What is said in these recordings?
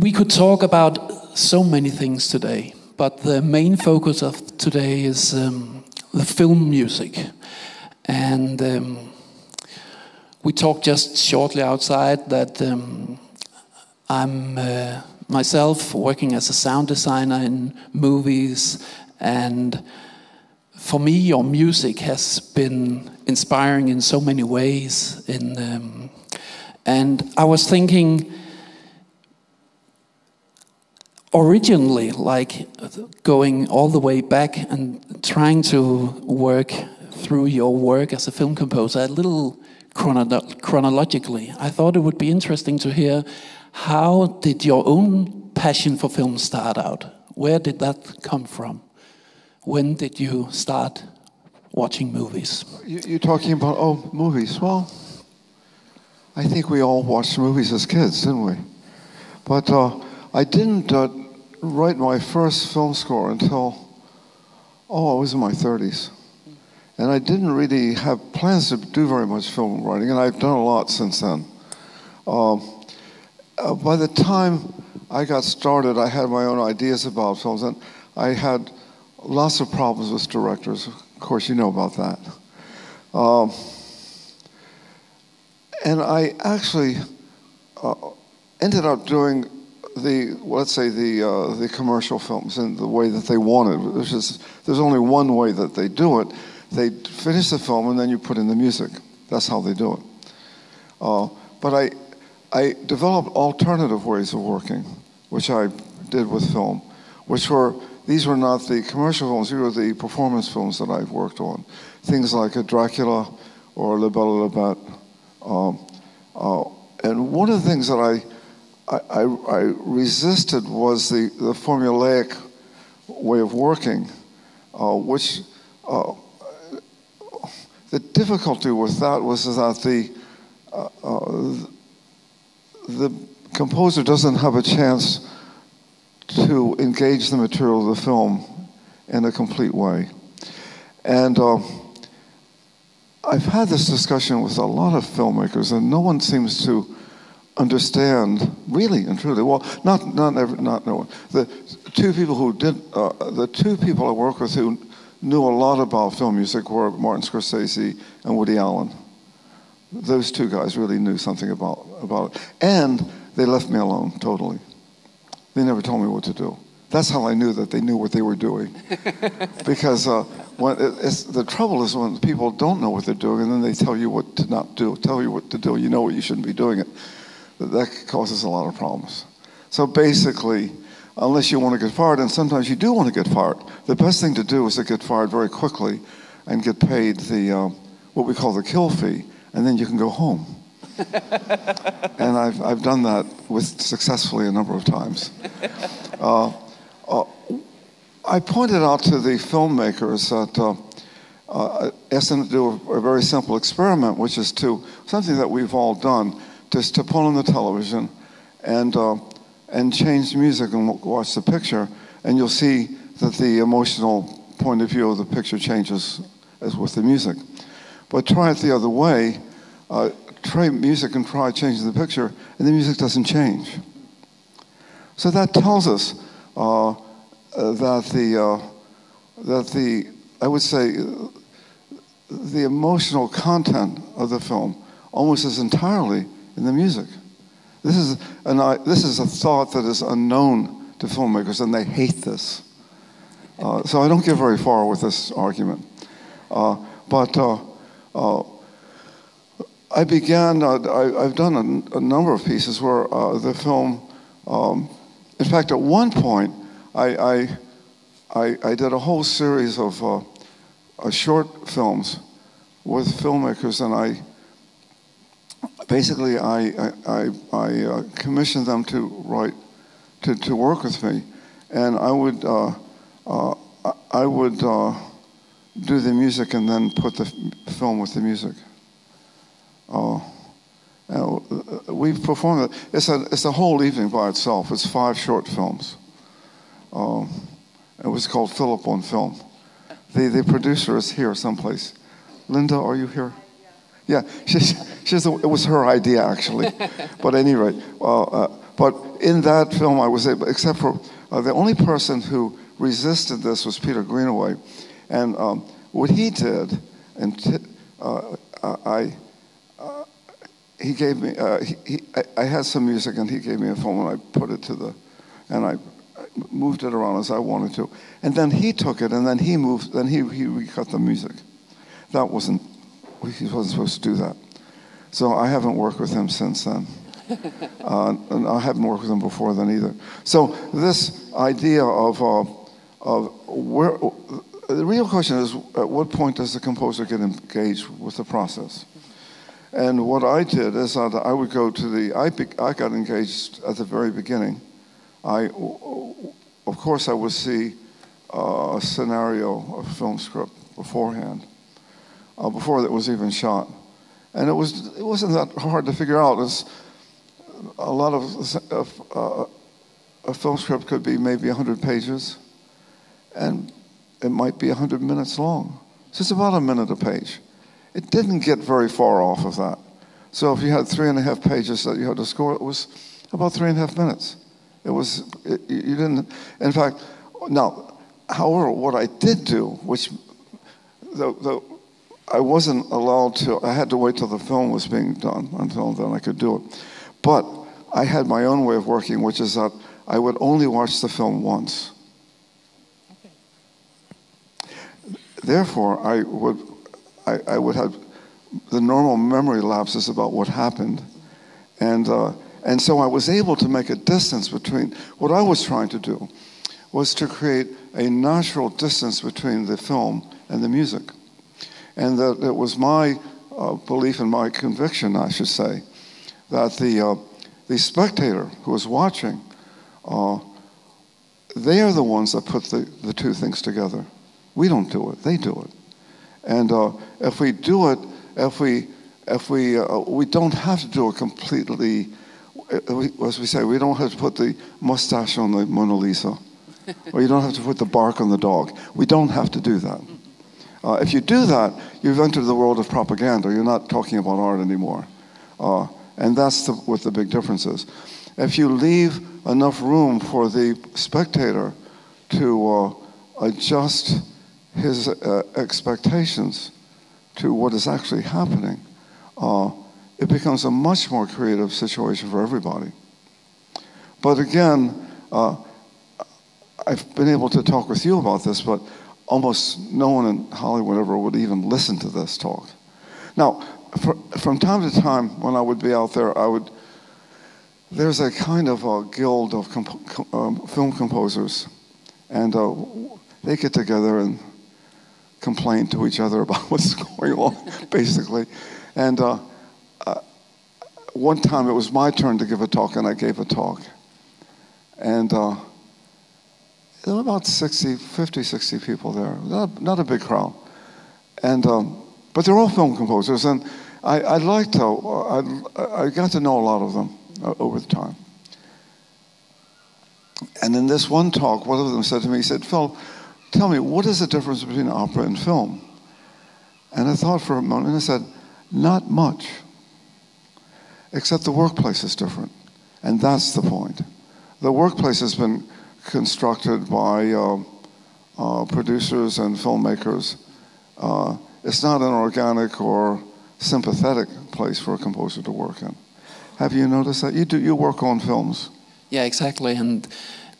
we could talk about so many things today, but the main focus of today is um, the film music. And um, we talked just shortly outside that um, I'm uh, myself working as a sound designer in movies, and for me, your music has been inspiring in so many ways. In um, and I was thinking originally, like going all the way back and trying to work through your work as a film composer a little chrono chronologically. I thought it would be interesting to hear how did your own passion for film start out? Where did that come from? When did you start watching movies? You, are talking about oh movies. Well, I think we all watched movies as kids, didn't we? But uh, I didn't uh, write my first film score until, oh, I was in my 30s. And I didn't really have plans to do very much film writing, and I've done a lot since then. Uh, uh, by the time I got started, I had my own ideas about films, and I had lots of problems with directors. Of course, you know about that. Um, and I actually uh, ended up doing the let's say the uh, the commercial films in the way that they wanted. There's just there's only one way that they do it. They finish the film and then you put in the music. That's how they do it. Uh, but I I developed alternative ways of working, which I did with film, which were these were not the commercial films. These were the performance films that I've worked on. Things like a Dracula or La Belle et la Um, uh, and one of the things that I I, I, resisted was the, the formulaic way of working, uh, which uh, the difficulty with that was that the uh, uh, the composer doesn't have a chance to engage the material of the film in a complete way, and. Uh, I've had this discussion with a lot of filmmakers, and no one seems to understand really and truly. Well, not not every, not no one. The two people who did uh, the two people I work with who knew a lot about film music were Martin Scorsese and Woody Allen. Those two guys really knew something about about it, and they left me alone totally. They never told me what to do. That's how I knew that they knew what they were doing, because. Uh, when the trouble is when people don't know what they're doing and then they tell you what to not do, tell you what to do. You know what you shouldn't be doing it that causes a lot of problems. So basically, unless you want to get fired, and sometimes you do want to get fired, the best thing to do is to get fired very quickly and get paid the uh, what we call the kill fee, and then you can go home. and I've, I've done that with successfully a number of times. Uh, uh, I pointed out to the filmmakers that uh, uh, asked them to do a, a very simple experiment, which is to something that we've all done just to put on the television and, uh, and change the music and watch the picture, and you'll see that the emotional point of view of the picture changes as with the music. But try it the other way. Uh, try music and try changing the picture, and the music doesn't change. So that tells us uh, uh that the uh, that the I would say the emotional content of the film almost is entirely in the music. This is, an, uh, this is a thought that is unknown to filmmakers, and they hate this. Uh, so I don't get very far with this argument. Uh, but uh, uh I began, uh, I, have done a, number of pieces where the film, um, in fact, at one point, I, I, I, I did a whole series of short films with filmmakers, and I basically, I, I, I uh, commissioned them to write, to, to work with me, and I would, uh, uh, I would do the music and then put the film with the music. We performed it. It's a, it's a whole evening by itself. It's five short films. It was called Philip on Film. The, the producer is here someplace. Linda, are you here? Yeah, she's, she's, it was her idea actually. but anyway, well, uh, but in that film, I was able, except for uh, the only person who resisted this was Peter Greenaway. And um, what he did, and t- uh, I, uh, he gave me, uh, he, he, I, I had some music and he gave me a phone and I put it to the, and I moved it around as I wanted to. And then he took it and then he moved, then he, he recut the music. That wasn't, he wasn't supposed to do that. So I haven't worked with him since then. uh, and I haven't worked with him before then either. So this idea of, uh, of where, the real question is at what point does the composer get engaged with the process? And what I did is that I would go to the, I, be, I got engaged at the very beginning. I, of course, I would see uh, a scenario, a film script beforehand, uh, before it was even shot. And it, was, it wasn't that hard to figure out. It's, a lot of, of uh, a film script could be maybe 100 pages, and it might be 100 minutes long. So it's about a minute a page. It didn't get very far off of that. So if you had three and a half pages that you had to score, it was about three and a half minutes. It was, it, you didn't, in fact, now, however, what I did do, which the, the, I wasn't allowed to, I had to wait till the film was being done until then I could do it. But I had my own way of working, which is that I would only watch the film once. Therefore, I would, I, I, would have the normal memory lapses about what happened. And, uh, and so I was able to make a distance between what I was trying to do was to create a natural distance between the film and the music. And that it was my uh, belief and my conviction, I should say, that the, uh, the spectator who is watching, uh, they are the ones that put the, the two things together. We don't do it, they do it. And uh, if we do it, if we, if we, uh, we don't have to do it completely, uh, as we say, we don't have to put the mustache on the Mona Lisa, or you don't have to put the bark on the dog. We don't have to do that. Uh, if you do that, you've entered the world of propaganda. You're not talking about art anymore. Uh, and that's the, what the big difference is. If you leave enough room for the spectator to uh, adjust his uh, expectations to what is actually happening, uh, it becomes a much more creative situation for everybody. But again, uh, I've been able to talk with you about this, but almost no one in Hollywood ever would even listen to this talk. Now, for, from time to time, when I would be out there, I would. There's a kind of a guild of comp- um, film composers, and uh, they get together and complain to each other about what's going on, basically. And uh, uh, one time it was my turn to give a talk, and I gave a talk. And uh, there were about 60, 50, 60 people there. Not, not a big crowd. And, um, but they're all film composers. And I, I liked to, I, I got to know a lot of them uh, over the time. And in this one talk, one of them said to me, he said, Phil, tell me, what is the difference between opera and film? And I thought for a moment and I said, not much, except the workplace is different. And that's the point. The workplace has been constructed by uh, uh, producers and filmmakers. Uh, it's not an organic or sympathetic place for a composer to work in. Have you noticed that? You do you work on films? Yeah, exactly. And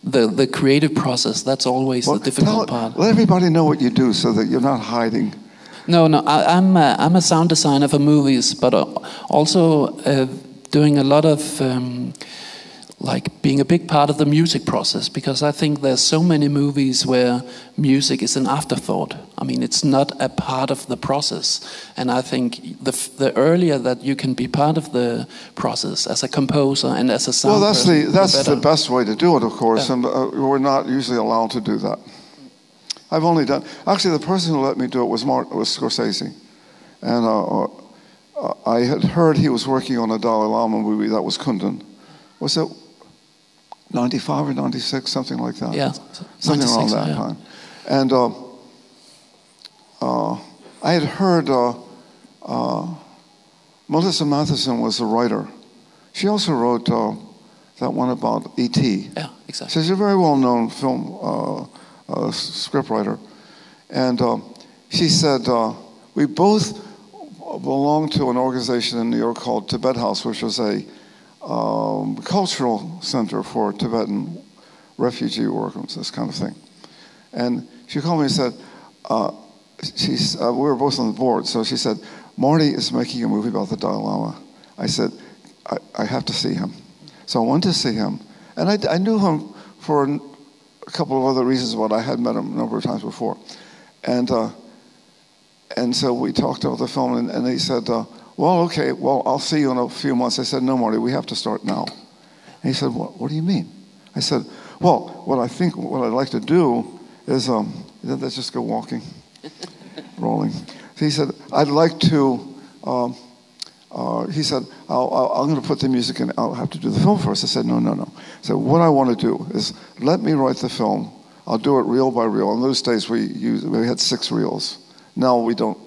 the, the creative process, that's always well, the difficult tell, part. Let everybody know what you do so that you're not hiding. No, no, I, am a, I'm a sound designer for movies, but uh, also uh, doing a lot of um, like being a big part of the music process because I think there's so many movies where music is an afterthought. I mean, it's not a part of the process. And I think the, the earlier that you can be part of the process as a composer and as a sound well, that's person, the that's the, the, best way to do it, of course, yeah. and uh, we're not usually allowed to do that. I've only done actually the person who let me do it was Mark was Scorsese, and uh, uh, I had heard he was working on a Dalai Lama movie that was Kundun. Was it 95 or 96, something like that. Yeah. Something around that yeah. time. And uh, uh, I had heard uh, uh Melissa Mathison was a writer. She also wrote uh, that one about E.T. Yeah, exactly. She's a very well-known film uh, uh, scriptwriter, and uh, she said uh, we both belonged to an organization in New York called Tibet House, which was a um, cultural center for Tibetan refugee workers, this kind of thing. And she called me and said, uh, she's, uh, we were both on the board, so she said, Marty is making a movie about the Dalai Lama. I said, I, I have to see him. So I went to see him, and I, I knew him for a couple of other reasons, but I had met him a number of times before. And, uh, and so we talked about the film, and, and he said, uh, well, okay, well, I'll see you in a few months. I said, no, Marty, we have to start now. And he said, what, what do you mean? I said, well, what I think, what I'd like to do is, um, let's just go walking, rolling. So he said, I'd like to, um, uh, he said, i am going to put the music in. I'll have to do the film first. I said, no, no, no. So what I want to do is let me write the film. I'll do it reel by reel. In those days, we, used, we had six reels. Now we don't.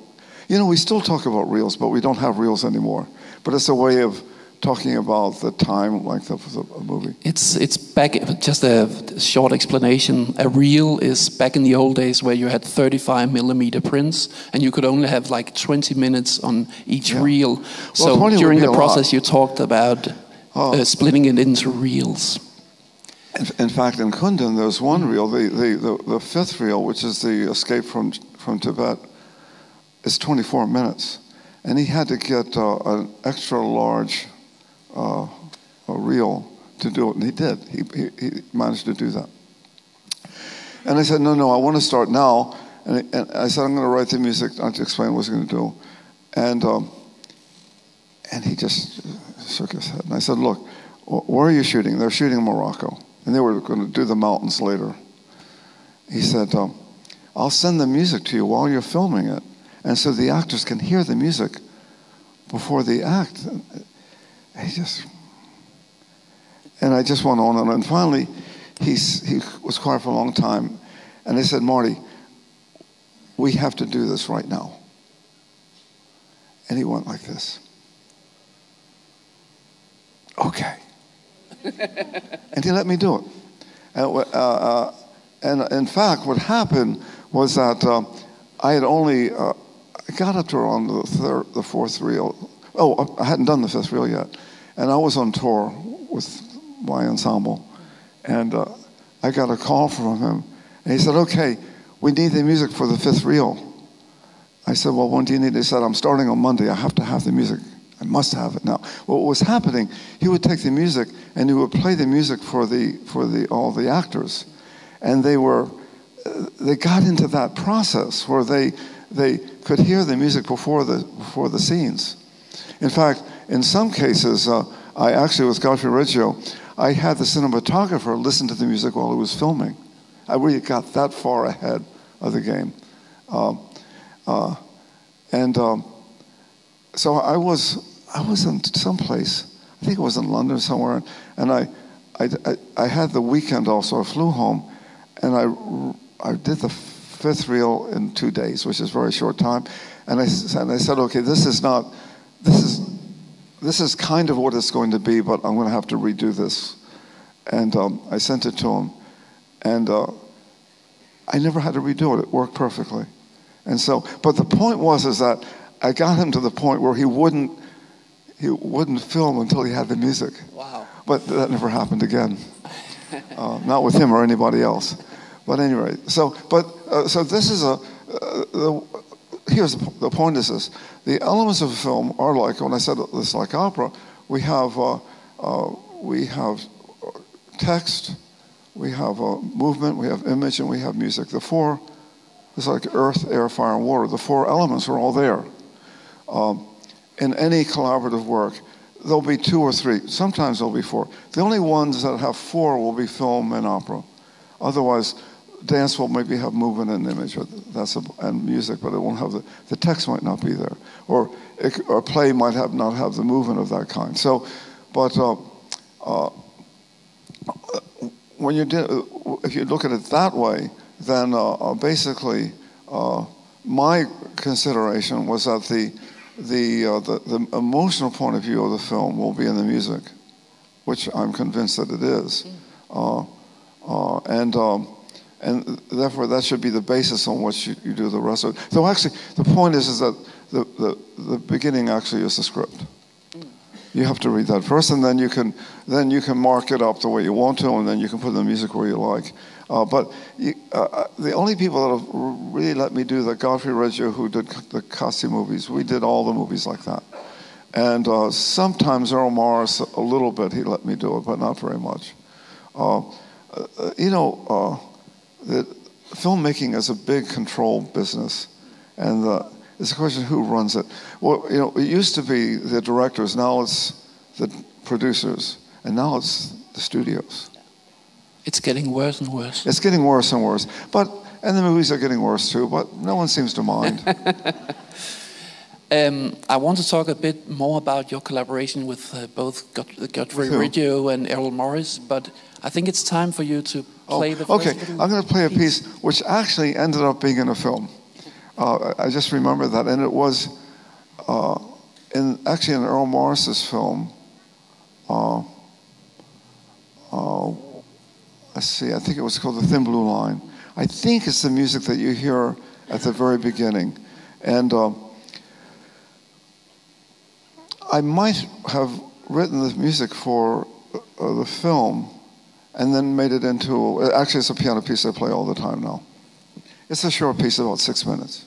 You know, we still talk about reels, but we don't have reels anymore. But it's a way of talking about the time length of the movie? It's it's back. Just a short explanation. A reel is back in the old days where you had 35 millimeter prints, and you could only have like 20 minutes on each yeah. reel. Well, so during the process, you talked about oh. uh, splitting it into reels. In, fact, in Kundun, there's one reel, the, the, the, the fifth reel, which is the escape from from Tibet, is 24 minutes and he had to get uh, an extra large uh, reel to do it, and he did. He, he, he, managed to do that. And I said, no, no, I want to start now. And, and I said, I'm going to write the music to explain what I was going to do. And, um, and he just shook his head. And I said, look, where are you shooting? They're shooting in Morocco. And they were going to do the mountains later. He said, um, I'll send the music to you while you're filming it. And so the actors can hear the music before the act he just, and I just went on and on. And finally, he's, he was quiet for a long time. And I said, Marty, we have to do this right now. And he went like this. Okay. and he let me do it. And, uh, uh, and in fact, what happened was that uh, I had only uh, got up to around the, third, the fourth reel. Oh, I hadn't done the fifth reel yet. And I was on tour with my ensemble, and uh, I got a call from him, and he said, "Okay, we need the music for the fifth reel." I said, "Well, when do you need?" it? He said, "I'm starting on Monday. I have to have the music. I must have it now." What was happening? He would take the music and he would play the music for the for the all the actors, and they were they got into that process where they they could hear the music before the before the scenes. In fact, in some cases, uh, I actually, with Godfrey Reggio, I had the cinematographer listen to the music while he was filming. I really got that far ahead of the game. Um, uh, and um, so I was, I was in some place, I think it was in London somewhere, and I, I, I, I had the weekend also. I flew home, and I, I did the fifth reel in two days, which is a very short time. And I, and I said, okay, this is not, this is this is kind of what it's going to be, but I'm going to have to redo this. And um, I sent it to him. And uh, I never had to redo it. It worked perfectly. And so, but the point was is that I got him to the point where he wouldn't, he wouldn't film until he had the music. Wow. But that never happened again. uh, not with him or anybody else. But anyway, so, but, uh, so this is a, uh, the, here's the, the point is this the elements of a film are like when I said it's like opera. We have uh, uh, we have text, we have movement, we have image, and we have music. The four, it's like earth, air, fire, and water. The four elements are all there. Um, in any collaborative work, there'll be two or three. Sometimes there'll be four. The only ones that have four will be film and opera. Otherwise, dance will maybe have movement and image, or that's a, and music, but it won't have the the text might not be there, or it, or play might have not have the movement of that kind. So, but uh, uh, when you did, if you look at it that way, then uh, uh basically uh, my consideration was that the the, uh, the the emotional point of view of the film will be in the music, which I'm convinced that it is. Uh, uh, and um, and therefore that should be the basis on which you, you, do the rest of it. So actually, the point is is that the, the, the beginning actually is the script. You have to read that first, and then you can then you can mark it up the way you want to, and then you can put the music where you like. Uh, but you, uh, uh, the only people that have really let me do that, Godfrey Reggio, who did the Qatsi movies, we did all the movies like that. And uh, sometimes Errol Morris, a little bit, he let me do it, but not very much. Uh, uh, you know, the filmmaking is a big control business, and it's a question of who runs it. Well, you know, it used to be the directors, now it's the producers, and now it's the studios. It's getting worse and worse. It's getting worse and worse. But and the movies are getting worse too, but no one seems to mind. um, I want to talk a bit more about your collaboration with uh, both God- Godfrey Reggio and Errol Morris, but I think it's time for you to oh, play oh, the Okay, I'm going to play a piece which actually ended up being in a film. Uh, I just remember that, and it was uh, in actually in Errol Morris's film. Uh, uh let's see, I think it was called The Thin Blue Line. I think it's the music that you hear at the very beginning. And uh, I might have written the music for uh, the film and then made it into, actually, it's a piano piece I play all the time now. It's a short piece, about six minutes.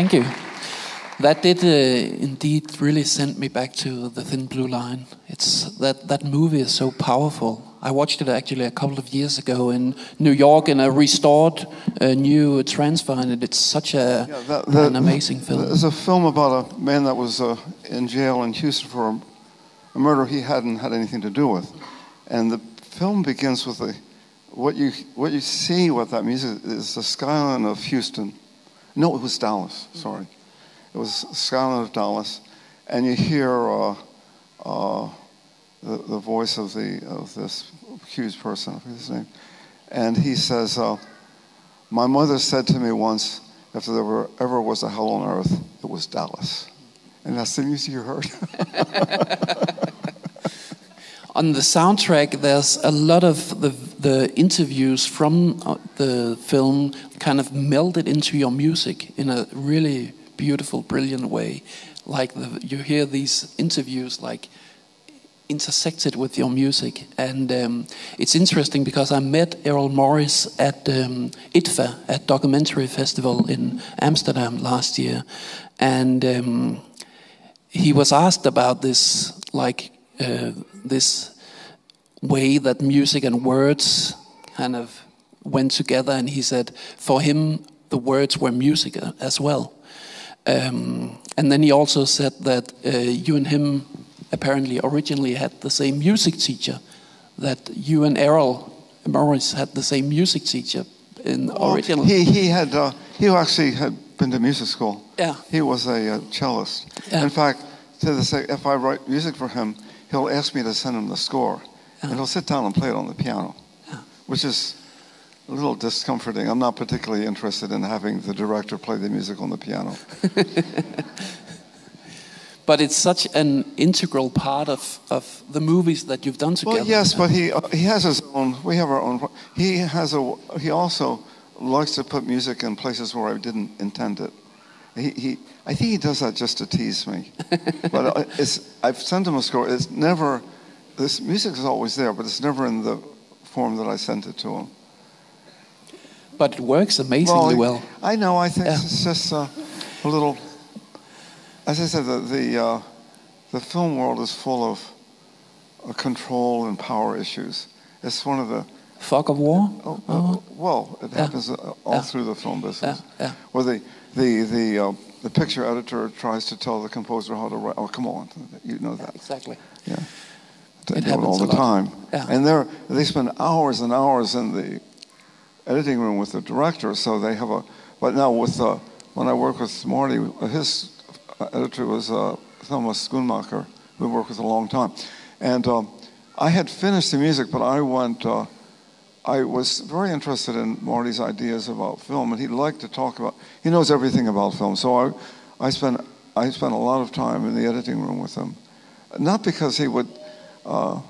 Thank you. That did uh, indeed really send me back to the Thin Blue Line. It's that that movie is so powerful. I watched it actually a couple of years ago in New York in a restored, uh, new transfer, and it's such a Yeah, that- that- an amazing film. There's a film about a man that was uh, in jail in Houston for a, a murder he hadn't had anything to do with, and the film begins with a what you what you see what that music is the skyline of Houston. No, it was Dallas. Sorry, it was skyline of Dallas, and you hear uh, uh, the the voice of the of this accused person. I forget his name, and he says. Uh, my mother said to me once, if there were, ever was a hell on earth, it was Dallas. And that's the music you heard. On the soundtrack, there's a lot of the the interviews from uh, the film kind of melded into your music in a really beautiful, brilliant way. Like the, you hear these interviews like intersected with your music, and um, it's interesting because I met Errol Morris at um, IDFA at Documentary Festival in Amsterdam last year, and. Um, he was asked about this, like uh, this way that music and words kind of went together, and he said for him the words were music uh, as well. Um, and then he also said that uh, you and him apparently originally had the same music teacher, that you and Errol Morris had the same music teacher in Well, original. he, he had uh, he actually had been to music school. Yeah. He was a uh, cellist. Yeah. In fact, to the say, if I write music for him, he'll ask me to send him the score, and he'll sit down and play it on the piano, which is a little discomforting. I'm not particularly interested in having the director play the music on the piano. but it's such an integral part of, of the movies that you've done together. Well, yes, but he uh, he has his own. We have our own. He has a. He also likes to put music in places where I didn't intend it. He, he I think he does that just to tease me. but uh, it's. I've sent him a score. It's never. This music is always there, but it's never in the form that I sent it to him. But it works amazingly well. I know. I think Yeah. it's just uh, a little. As I said, the the, uh, the film world is full of uh, control and power issues. It's one of the Fog of War? Oh, uh, well, it happens uh, all Yeah. through the film business. Yeah, yeah. Where the the the uh, the picture editor tries to tell the composer how to write. Oh, come on, you know that. Exactly. Yeah, they It do it all the time. Yeah. And they're they spend hours and hours in the editing room with the director. So they have a. But now with uh, when I work with Marty, his editor was uh, Thelma Schoonmaker, who we worked with a long time, and um, I had finished the music, but I went. Uh, I was very interested in Marty's ideas about film, and he liked to talk about. He knows everything about film, so I, I spent I spent a lot of time in the editing room with him, not because he would. Uh,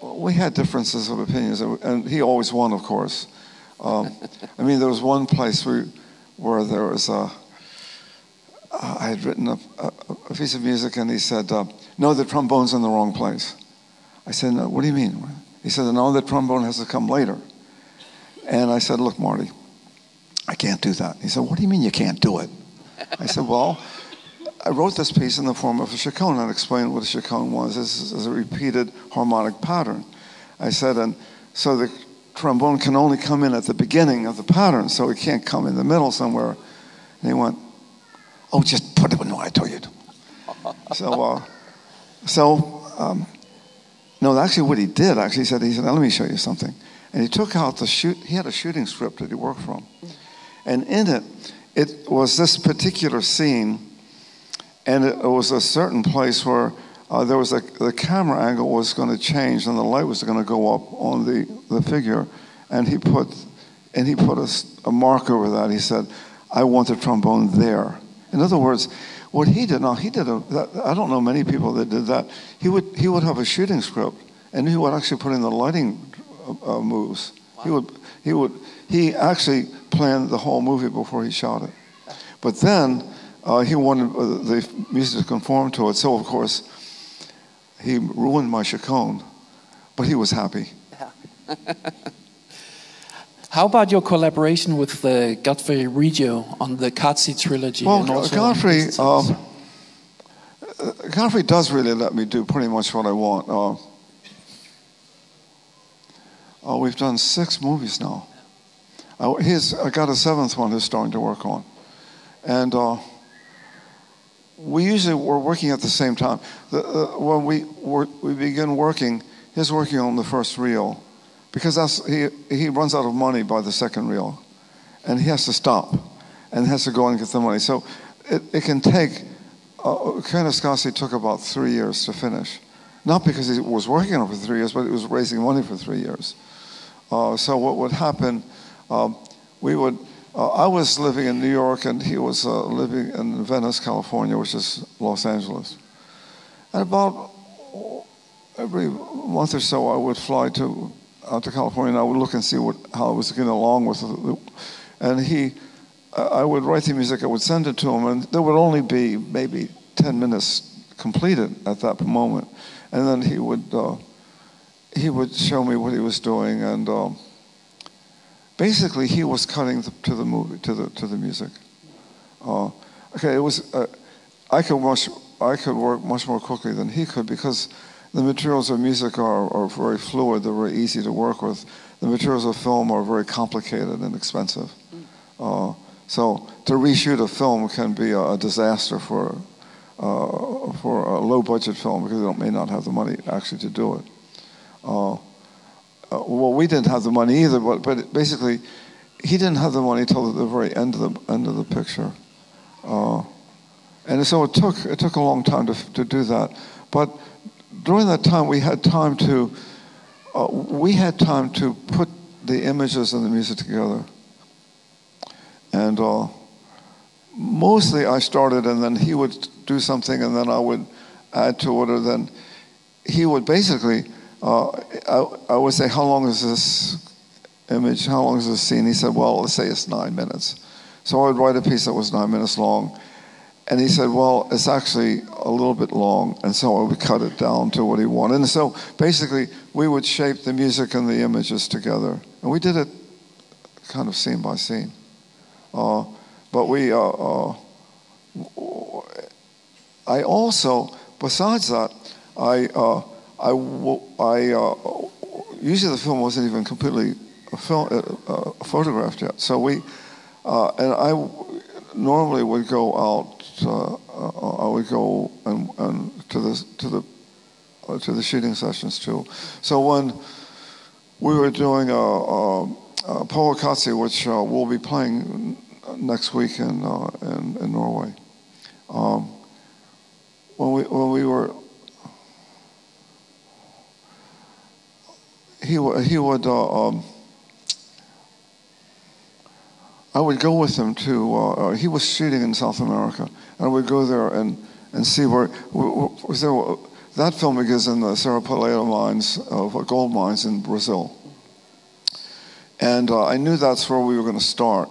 we had differences of opinions, and he always won, of course. Um, I mean, there was one place where there was a. I had written a, a, a piece of music, and he said, uh, "No, the trombone's in the wrong place." I said, no, "What do you mean?" He said, "No, the trombone has to come later." And I said, "Look, Marty, I can't do that." He said, "What do you mean you can't do it?" I said, "Well, I wrote this piece in the form of a chaconne and explained what a chaconne was. This is a repeated harmonic pattern." I said, "And so the trombone can only come in at the beginning of the pattern, so it can't come in the middle somewhere." And he went, "Oh, just put it in I told you." to." So, uh, so um, no, actually, what he did actually said he said, "Let me show you something," and he took out the shoot. He had a shooting script that he worked from, and in it, it was this particular scene, and it, it was a certain place where uh, there was a the camera angle was going to change and the light was going to go up on the the figure, and he put and he put a, a mark over that. He said, "I want the trombone there." In other words, what he did now, he did a. That, I don't know many people that did that. He would he would have a shooting script, and he would actually put in the lighting uh, uh, moves. He would he would he actually planned the whole movie before he shot it. But then uh, he wanted uh, the music to conform to it, so of course he ruined my chaconne, but he was happy. How about your collaboration with uh, Godfrey Reggio on the Qatsi trilogy? Well, and also Godfrey, um, uh, Godfrey does really let me do pretty much what I want. Uh, uh, we've done six movies now. Uh, he's, I got a seventh one he's starting to work on. And uh, we usually were working at the same time. The, uh, when we, were, we begin working, he's working on the first reel because that's, he, he runs out of money by the second reel. And he has to stop and has to go and get the money. So it, it can take, uh, Koyaanisqatsi took about three years to finish. Not because he was working on it for three years, but he was raising money for three years. Uh, so what would happen, um, we would, uh, I was living in New York and he was uh, living in Venice, California, which is Los Angeles. And about every month or so, I would fly to out to California and I would look and see what, how I was getting along with it. And he, I would write the music, I would send it to him, and there would only be maybe 10 minutes completed at that moment. And then he would, uh, he would show me what he was doing, and um, basically he was cutting the, to the movie, to the, to the music. Uh, okay, it was, uh, I could much, I could work much more quickly than he could because the materials of music are, are very fluid, they're very easy to work with. The materials of film are very complicated and expensive. Uh, so to reshoot a film can be a, a disaster for, uh, for a low budget film because they may not have the money actually to do it. Uh, well, we didn't have the money either, but, but basically, he didn't have the money until the very end of the, end of the picture. Uh, and so it took, it took a long time to, to do that. But during that time, we had time to uh, we had time to put the images and the music together. And uh, mostly I started, and then he would do something, and then I would add to it, or then he would basically, uh, I, I would say, How long is this image? How long is this scene? He said, Well, let's say it's nine minutes. So I would write a piece that was nine minutes long and he said, Well, it's actually a little bit long. And so I would cut it down to what he wanted. And so basically, we would shape the music and the images together. And we did it kind of scene by scene. Uh, but we, uh, uh, I also, besides that, I, uh, I, I uh, usually the film wasn't even completely film, uh, photographed yet. So we, and I normally would go out uh, I would go and, and to the to the uh, to the shooting sessions too. So when we were doing a, a, a which uh, we'll be playing next week in uh, in, in, Norway. Um, when we when we were he he would uh, um, I would go with him to, uh, uh, he was shooting in South America. And I would go there and, and see where, was there, that film is in the Serra Pelada mines, of uh, gold mines in Brazil. And uh, I knew that's where we were going to start.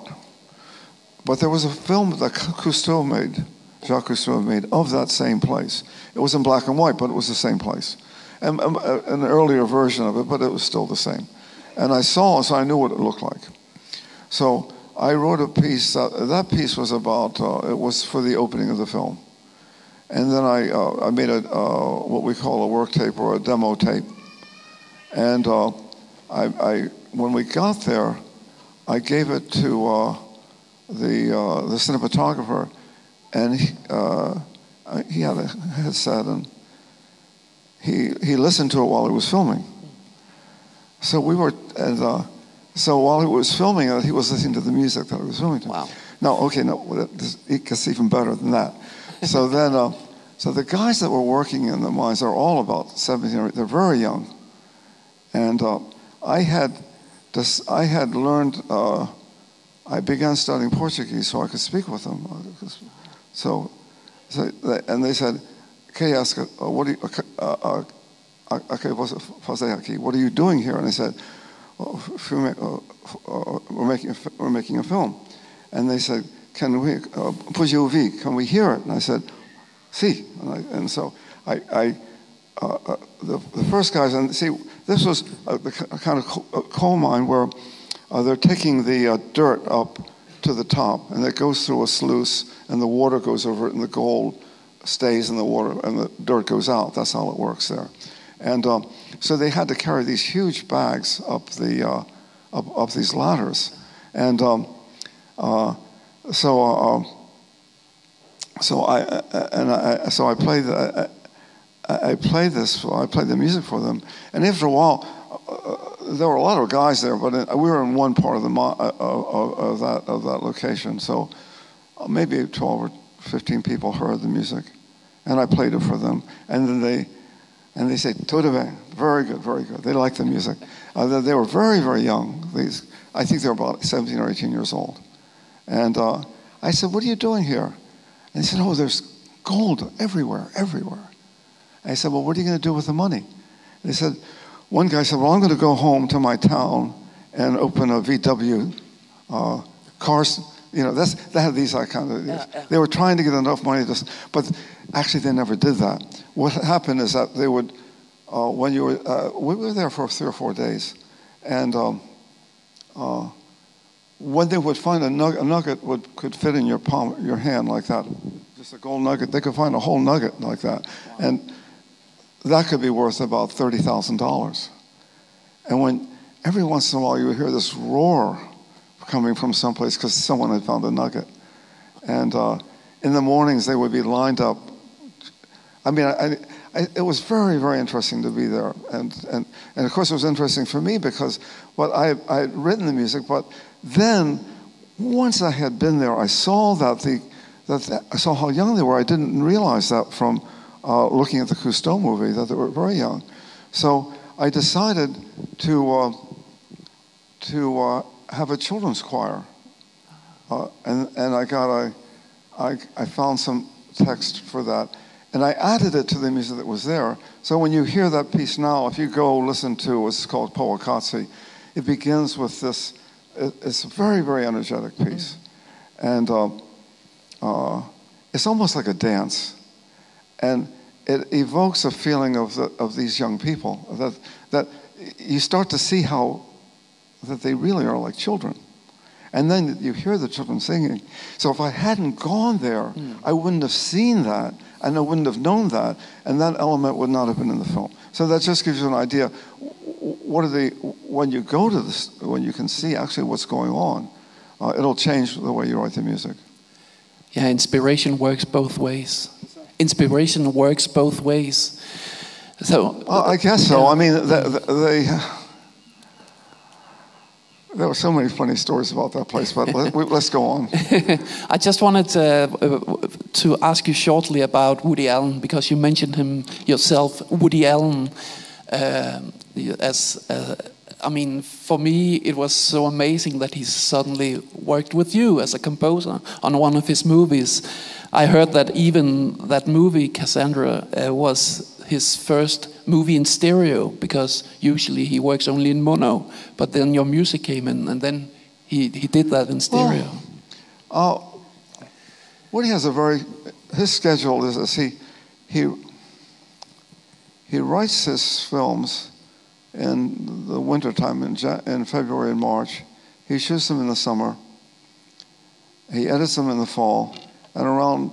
But there was a film that Cousteau made, Jacques Cousteau made, of that same place. It was in black and white, but it was the same place. Um, uh, an earlier version of it, but it was still the same. And I saw so I knew what it looked like. So I wrote a piece. That, that piece was about. Uh, it was for the opening of the film, and then I uh, I made a uh, what we call a work tape or a demo tape, and uh, I, I, when we got there, I gave it to uh, the uh, the cinematographer, and he, he had a headset and he he listened to it while he was filming. So we were and so while he was filming it, he was listening to the music that I was filming to. Wow. No, okay, no, it gets even better than that. so then, uh, so the guys that were working in the mines are all about 17 they're very young. And uh, I had this, I had learned, uh, I began studying Portuguese so I could speak with them. So, so they, and they said, "Okay, ask, uh, what do you, uh, uh, okay, what are you doing here? And I said, film, uh, we're, making a, we're making a film. And they said, can we, uh, V, can we hear it? And I said, see. And, and so I, I uh, uh, the, the, first guys, and see, this was a, the kind of coal mine where uh, they're taking the uh, dirt up to the top, and it goes through a sluice, and the water goes over it, and the gold stays in the water, and the dirt goes out. That's how it works there. And um, so they had to carry these huge bags up the uh, up, up these ladders, and um, uh, so uh, um, so I and I so I played I, I played this I played the music for them, and after a while. Uh, there were a lot of guys there, but we were in one part of the uh, of, that of that location. So uh, maybe 12 or 15 people heard the music, and I played it for them. And then they and they said, "Todebe, very good, very good." They liked the music. Uh, they were very very young. These I think they were about 17 or 18 years old. And uh, I said, "What are you doing here?" And they said, "Oh, there's gold everywhere, everywhere." And I said, "Well, what are you going to do with the money?" And they said one guy said, Well, I'm going to go home to my town and open a VW uh. You know, that's, they had these kind of. Yeah, yeah. They were trying to get enough money to, but actually they never did that. What happened is that they would, uh, when you were, uh, we were there for three or four days, and um, uh, when they would find a nugget, a nugget would, could fit in your palm, your hand like that, just a gold nugget. They could find a whole nugget like that, wow. and that could be worth about $30,000. And when every once in a while you would hear this roar coming from someplace because someone had found a nugget. And uh, in the mornings they would be lined up. I mean, I, I, it was very, very interesting to be there. And, and, and of course, it was interesting for me because what I, I had written the music, but then once I had been there, I saw that the, that I saw how young they were. I didn't realize that from uh, looking at the Cousteau movie that they were very young. So I decided to, uh, to uh, have a children's choir. Uh, and, and I got a, I, I found some text for that. And I added it to the music that was there. So when you hear that piece now, if you go listen to what's called Powaqqatsi, it begins with this, it's a very, very energetic piece. And uh, uh, it's almost like a dance. And it evokes a feeling of, the, of these young people that, that you start to see how that they really are like children. And then you hear the children singing. So if I hadn't gone there, mm. I wouldn't have seen that and I wouldn't have known that, and that element would not have been in the film. So that just gives you an idea. What are the when you go to this, when you can see actually what's going on, uh, it'll change the way you write the music. Yeah, inspiration works both ways inspiration works both ways. So well, I guess so. Yeah. I mean, they, they, there were so many funny stories about that place, but let, us go on. I just wanted uh, to ask you shortly about Woody Allen because you mentioned him yourself, Woody Allen, uh, as. Uh, I mean, for me, it was so amazing that he suddenly worked with you as a composer on one of his movies. I heard that even that movie, Cassandra, uh, was his first movie in stereo because usually he works only in mono. But then your music came in, and then he, he did that in stereo. Oh, uh, Woody has a very his schedule is this. He he he writes his films in the wintertime in, in February and March. He shoots them in the summer. He edits them in the fall and around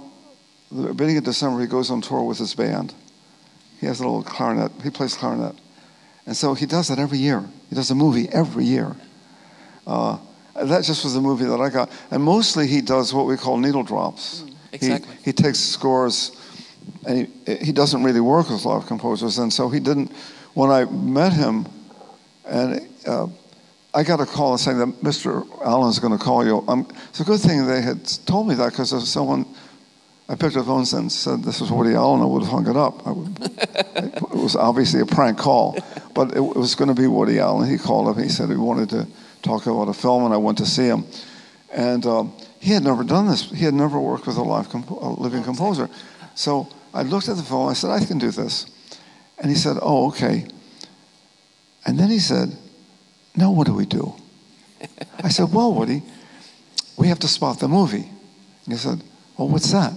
the beginning of December, he goes on tour with his band. He has a little clarinet. He plays clarinet. And so he does that every year. He does a movie every year. Uh, that just was the movie that I got. And mostly he does what we call needle drops. Mm, exactly. He, he takes scores, and he, he doesn't really work with a lot of composers. And so he didn't, when I met him, and uh, I got a call saying that Mr. Allen's going to call you. Um, it's a good thing they had told me that because if someone, I picked up the phone and said this is Woody Allen, I would have hung it up. Would, it was obviously a prank call, but it, it was going to be Woody Allen. He called up. He said he wanted to talk about a film, and I went to see him. And um, he had never done this. He had never worked with a live a living composer. So I looked at the film. I said, I can do this. And he said, Oh, okay. And then he said, now what do we do? I said, Well, Woody, we have to spot the movie. And he said, Well, what's that?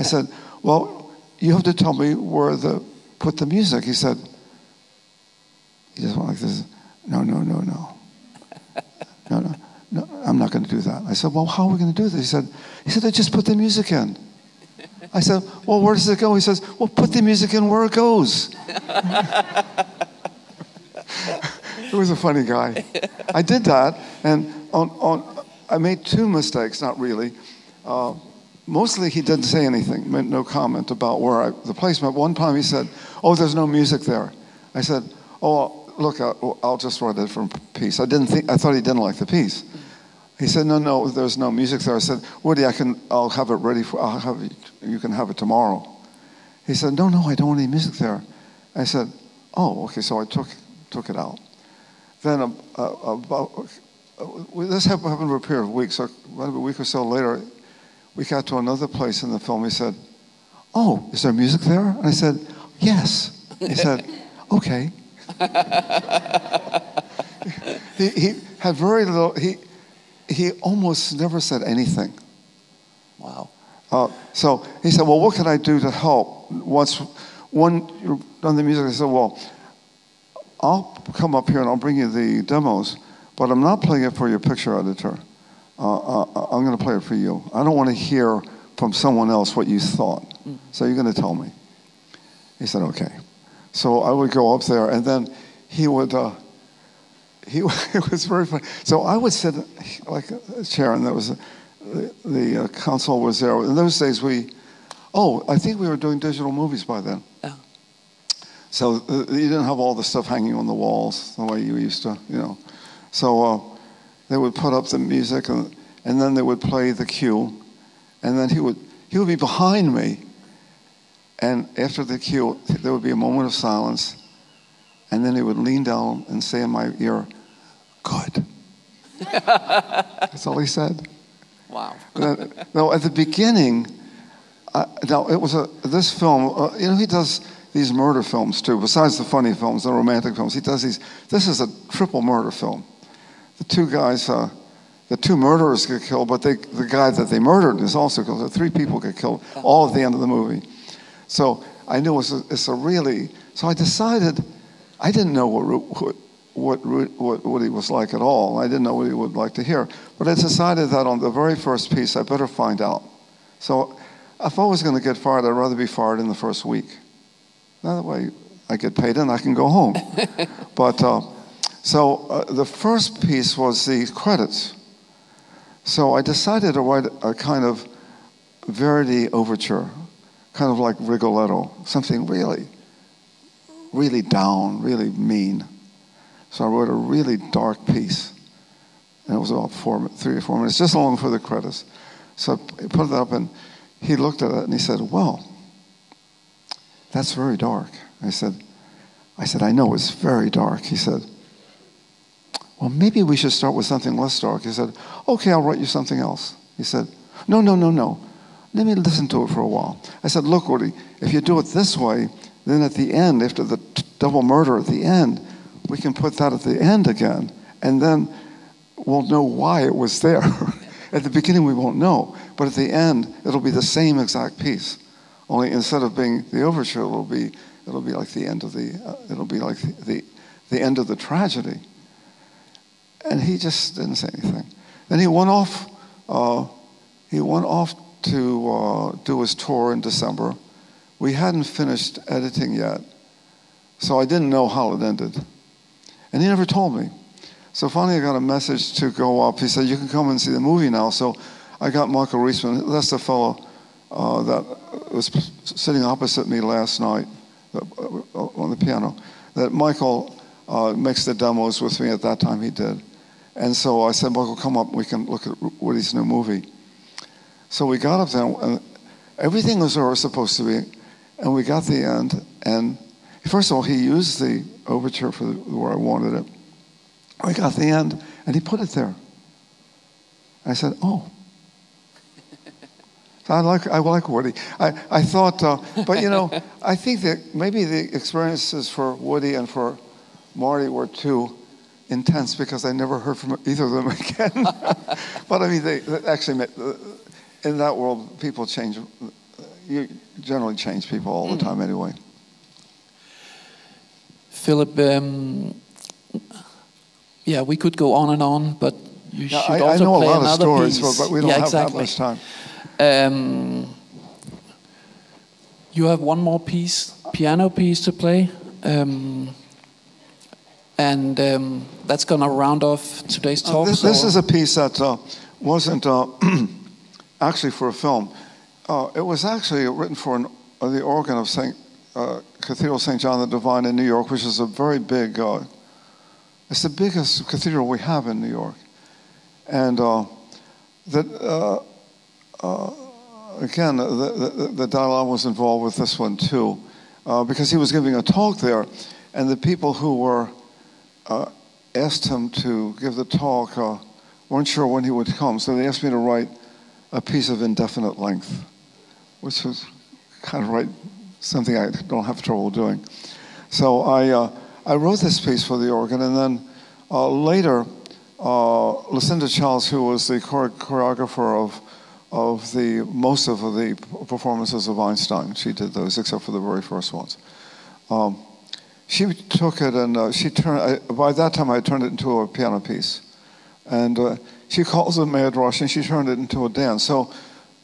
I said, Well, you have to tell me where the put the music. He said, He just went like this. No, no, no, no. No, no, no, I'm not going to do that. I said, well, how are we going to do this? He said, he said, I just put the music in. I said, well, where does it go? He says, well, put the music in where it goes. he was a funny guy. I did that, and on, on, I made two mistakes, not really. Uh, mostly he didn't say anything, made no comment about where I, the placement. One time he said, oh, there's no music there. I said, oh, look, I'll, I'll just write a different piece. I didn't think, I thought he didn't like the piece. He said, no, no, there's no music there. I said, Woody, I can, I'll have it ready for, I'll have it, you can have it tomorrow. He said, no, no, I don't want any music there. I said, oh, okay, so I took, took it out. Then uh, about, uh, this happened for a period of weeks. So a week or so later, we got to another place in the film. He said, oh, is there music there? And I said, yes. He said, okay. he, he had very little, he, he almost never said anything. Wow. Uh, so he said, Well, what can I do to help? Once one done the music, I said, Well, I'll come up here and I'll bring you the demos, but I'm not playing it for your picture editor. Uh, uh, I'm going to play it for you. I don't want to hear from someone else what you thought. Mm. So you're going to tell me. He said, Okay. So I would go up there, and then he would. Uh, he it was very funny. So I would sit like a chair, and there was a, the, the uh, console was there. In those days, we oh, I think we were doing digital movies by then. Oh. So uh, you didn't have all the stuff hanging on the walls the way you used to, you know. So uh, they would put up the music, and, and then they would play the cue, and then he would he would be behind me. And after the cue, there would be a moment of silence, and then he would lean down and say in my ear, Good. That's all he said. Wow. now, at the beginning, uh, now it was a this film. Uh, you know, he does these murder films too. Besides the funny films, the romantic films, he does these. This is a triple murder film. The two guys, uh, the two murderers get killed, but they, the guy that they murdered is also killed. So three people get killed all at the end of the movie. So I knew it was a, it's a really. So I decided. I didn't know what, what, what, what he was like at all. I didn't know what he would like to hear. But I decided that on the very first piece, I better find out. So if I was going to get fired, I'd rather be fired in the first week. That way I get paid and I can go home. but uh, so uh, the first piece was the credits. So I decided to write a kind of Verdi overture, kind of like Rigoletto, something really, really down, really mean. So I wrote a really dark piece. And it was about four, three or four minutes, just long for the credits. So I put it up, and he looked at it and he said, Well, that's very dark. I said, I said, I know it's very dark. He said, Well, maybe we should start with something less dark. He said, Okay, I'll write you something else. He said, No, no, no, no. Let me listen to it for a while. I said, Look, Woody, if you do it this way, then at the end, after the t- double murder at the end, we can put that at the end again, and then we'll know why it was there. at the beginning, we won't know, but at the end, it'll be the same exact piece. Only instead of being the overture, it'll be it'll be like the end of the uh, it'll be like the, the, the end of the tragedy. And he just didn't say anything. Then he went off. Uh, he went off to uh, do his tour in December. We hadn't finished editing yet, so I didn't know how it ended. And he never told me. So finally, I got a message to go up. He said, You can come and see the movie now. So I got Michael Riesman. That's the fellow uh, that was sitting opposite me last night uh, on the piano. That Michael uh, makes the demos with me at that time, he did. And so I said, Michael, come up. We can look at Woody's new movie. So we got up there, and everything was where it was supposed to be. And we got the end, and First of all, he used the overture for the, where I wanted it. I got the end, and he put it there. I said, "Oh." I like I like Woody. I I thought, uh, but you know, I think that maybe the experiences for Woody and for Marty were too intense because I never heard from either of them again. but I mean, they, actually uh, in that world, people change. You generally change people all the mm. time anyway. Philip, um, yeah, we could go on and on, but you Yeah, should I, I also know a play lot of another stories, piece. but, but we don't yeah, have exactly. that much time. Um, you have one more piece, piano piece to play, um, and um, that's gonna round off today's Uh, talk. this, so- this is a piece that uh, wasn't uh, actually for a film. Uh, it was actually written for an, uh, the organ of Saint uh, Cathedral St. John the Divine in New York, which is a very big. Uh, it's the biggest cathedral we have in New York, and uh, that uh, uh, again the, the, the Lama was involved with this one too, uh, because he was giving a talk there, and the people who were uh, asked him to give the talk uh, weren't sure when he would come, so they asked me to write a piece of indefinite length, which was kind of right something I don't have trouble doing. So I uh, I wrote this piece for the organ, and then uh, later, uh, Lucinda Childs, who was the chore- choreographer of of the most of the performances of Einstein, she did those except for the very first ones. Um, she took it and uh, she turned. I, by that time, I turned it into a piano piece, and uh, she calls it Mad Rush, and she turned it into a dance. So,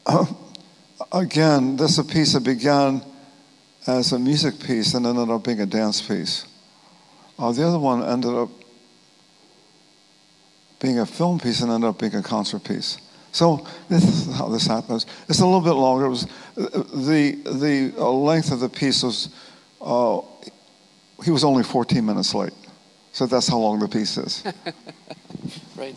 again, this is a piece that began as a music piece and ended up being a dance piece. Uh, the other one ended up being a film piece and ended up being a concert piece. So this is how this happens. It's a little bit longer. It was the the uh, length of the piece was. Uh, he was only 14 minutes late. So that's how long the piece is. Right.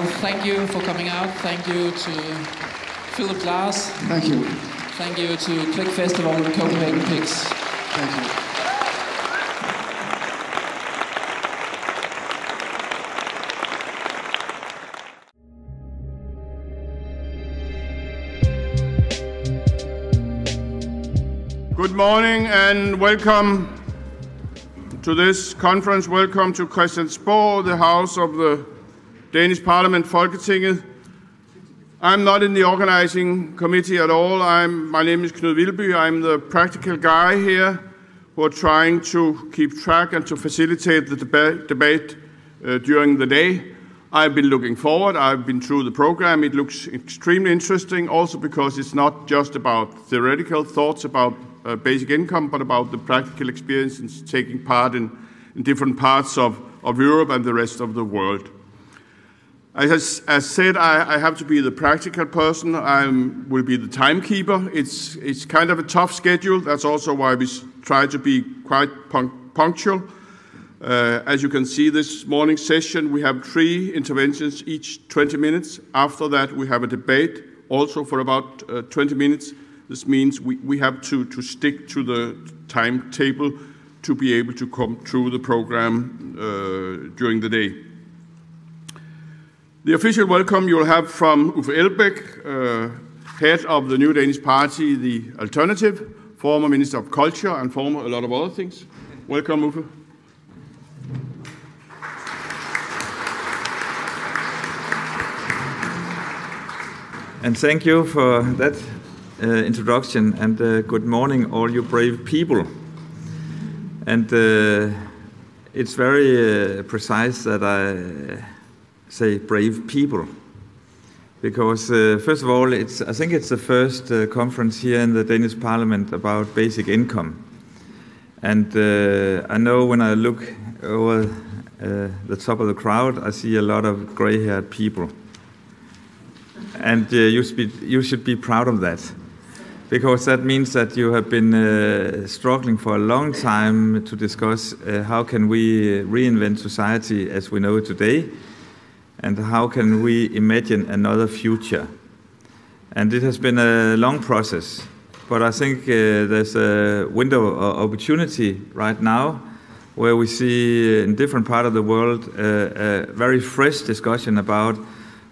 Well, thank you for coming out. Thank you to Philip Glass. Thank you. Thank you to Click Festival and Copenhagen Pigs. Thank you. Good morning and welcome to this conference. Welcome to Christiansborg, the house of the Danish Parliament, Folketinget. I'm not in the organizing committee at all. I'm, my name is Knud Vilby. I'm the practical guy here who are trying to keep track and to facilitate the deba- debate uh, during the day. I've been looking forward. I've been through the program. It looks extremely interesting, also because it's not just about theoretical thoughts about uh, basic income, but about the practical experiences taking part in, in different parts of, of Europe and the rest of the world. As, as said, I, I, have to be the practical person. I will be the timekeeper. It's, it's kind of a tough schedule. That's also why we try to be quite punctual. Uh, as you can see, this morning's session, we have three interventions, each 20 minutes. After that, we have a debate, also for about uh, 20 minutes. This means we, we have to, to stick to the timetable to be able to come through the program uh, during the day. The official welcome you will have from Uffe Elbæk, uh, head of the New Danish Party, the Alternative, former Minister of Culture, and former a lot of other things. Welcome, Uffe. And thank you for that uh, introduction, and uh, good morning, all you brave people. And uh, it's very uh, precise that I say brave people, because uh, first of all, it's I think it's the first uh, conference here in the Danish Parliament about basic income, and I know when I look over the top of the crowd, I see a lot of gray-haired people. And uh, you, should be, you, should be, proud of that. Because that means that you have been uh, struggling for a long time to discuss uh, how can we reinvent society as we know it today and how can we imagine another future and it has been a long process but i think uh, there's a window of opportunity right now where we see in different parts of the world uh, a very fresh discussion about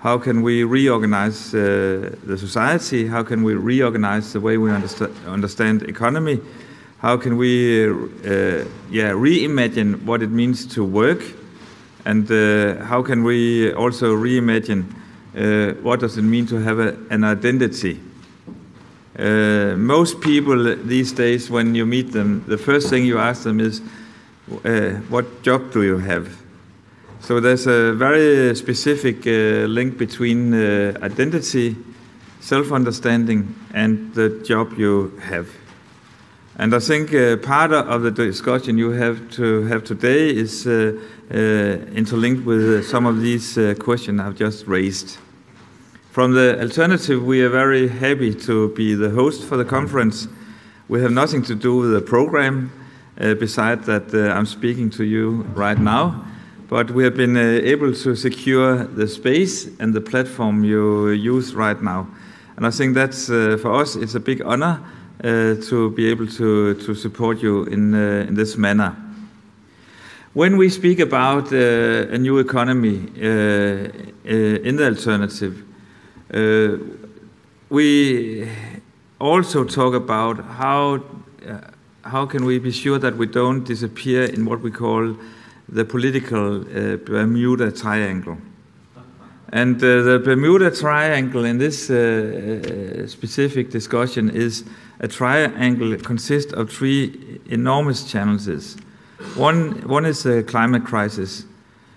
how can we reorganize uh, the society? How can we reorganize the way we underst understand economy? How can we, uh, yeah, reimagine what it means to work? And uh, how can we also reimagine uh, what does it mean to have a, an identity? Uh, most people these days, when you meet them, the first thing you ask them is, "What job do you have?" So there's a very specific link between identity, self-understanding, and the job you have. And I think uh, part of the discussion you have to have today is uh, interlinked with some of these uh, questions I've just raised. From the alternative, we are very happy to be the host for the conference. We have nothing to do with the program, besides that I'm speaking to you right now but we have been uh, able to secure the space and the platform you use right now. And I think that's, uh, for us, it's a big honor uh, to be able to, to support you in, uh, in this manner. When we speak about uh, a new economy uh, in the alternative, we also talk about how, how can we be sure that we don't disappear in what we call the political uh, Bermuda Triangle. And uh, the Bermuda Triangle in this uh, specific discussion is a triangle that consists of three enormous challenges. One, one is the climate crisis.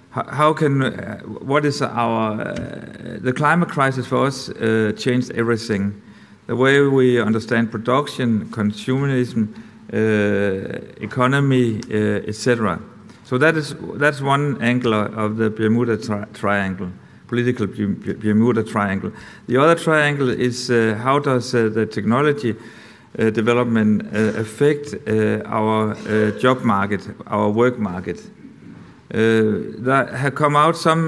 How, how can, uh, what is our, uh, the climate crisis for us uh, changed everything. The way we understand production, consumerism, economy, etc. So that is that's one angle of the Bermuda tri Triangle, political Bermuda Triangle. The other triangle is uh, how does uh, the technology uh, development uh, affect uh, our uh, job market, our work market. there have come out some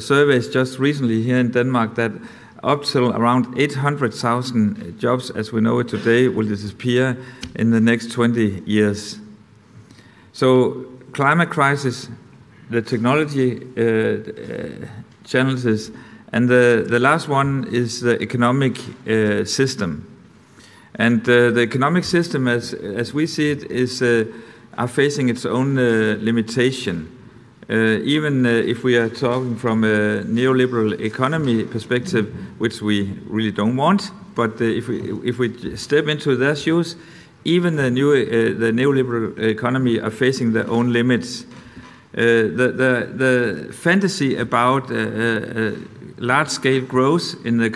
surveys just recently here in Denmark that up till around 800,000 jobs as we know it today will disappear in the next 20 years. So climate crisis, the technology uh, challenges, and the, last one is the economic uh, system. And uh, the economic system, as, as we see it, is uh, are facing its own uh, limitation. Uh, even if we are talking from a neoliberal economy perspective, which we really don't want, but if we if we step into their shoes, even the new the neoliberal economy are facing their own limits. the, the the fantasy about large-scale growth in the,